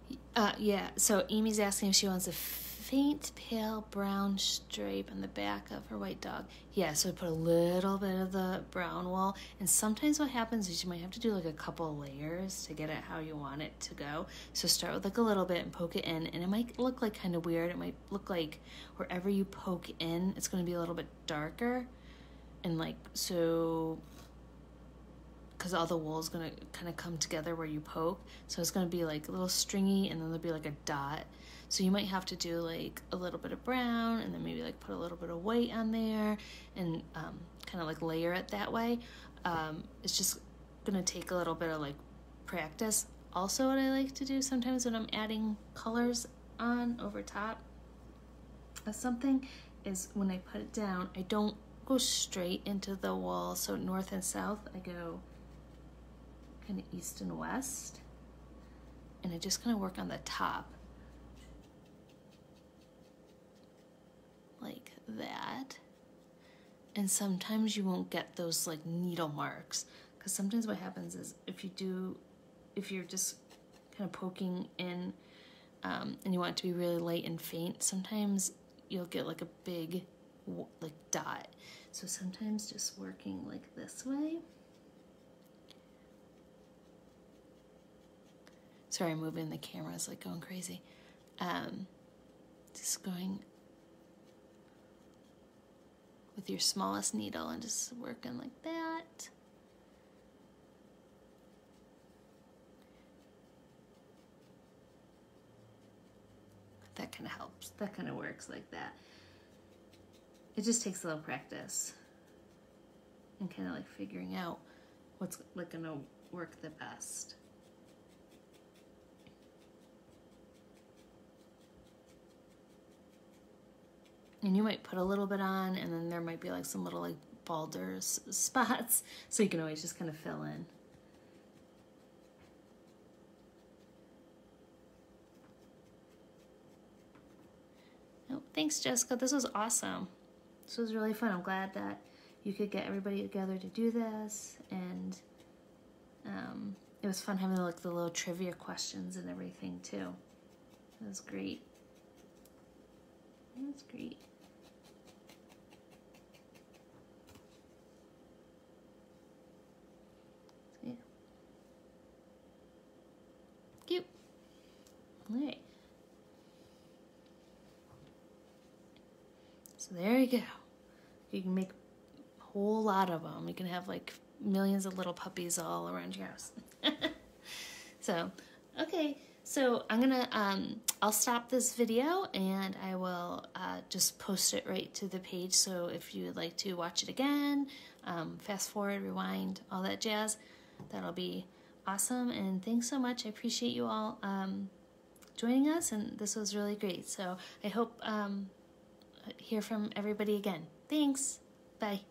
Jill. Uh, yeah, so Amy's asking if she wants a faint pale brown stripe on the back of her white dog. Yeah, so I put a little bit of the brown wool. And sometimes what happens is you might have to do like a couple layers to get it how you want it to go. So start with like a little bit and poke it in. And it might look like kind of weird. It might look like wherever you poke in, it's going to be a little bit darker. And like, so because all the wool is going to kind of come together where you poke. So it's going to be like a little stringy and then there'll be like a dot. So you might have to do like a little bit of brown and then maybe like put a little bit of white on there and um, kind of like layer it that way. Um, it's just going to take a little bit of like practice. Also what I like to do sometimes when I'm adding colors on over top of something is when I put it down, I don't go straight into the wall. So north and south, I go kind of east and west. And I just kind of work on the top. Like that. And sometimes you won't get those like needle marks. Because sometimes what happens is if you do, if you're just kind of poking in um, and you want it to be really light and faint, sometimes you'll get like a big like dot. So sometimes just working like this way Sorry, I'm moving the camera. It's like going crazy. Um, just going with your smallest needle and just working like that. That kind of helps. That kind of works like that. It just takes a little practice and kind of like figuring out what's like gonna work the best. And you might put a little bit on and then there might be like some little like balders spots. So you can always just kind of fill in. Oh, thanks Jessica. This was awesome. This was really fun. I'm glad that you could get everybody together to do this and um, it was fun having like the little trivia questions and everything too. It was great. That's great Cute. All right. So there you go. You can make a whole lot of them. You can have like millions of little puppies all around your house. so, okay. So I'm gonna, um, I'll stop this video and I will uh, just post it right to the page. So if you would like to watch it again, um, fast forward, rewind, all that jazz, that'll be awesome. And thanks so much. I appreciate you all um, joining us, and this was really great. So I hope um, hear from everybody again. Thanks. Bye.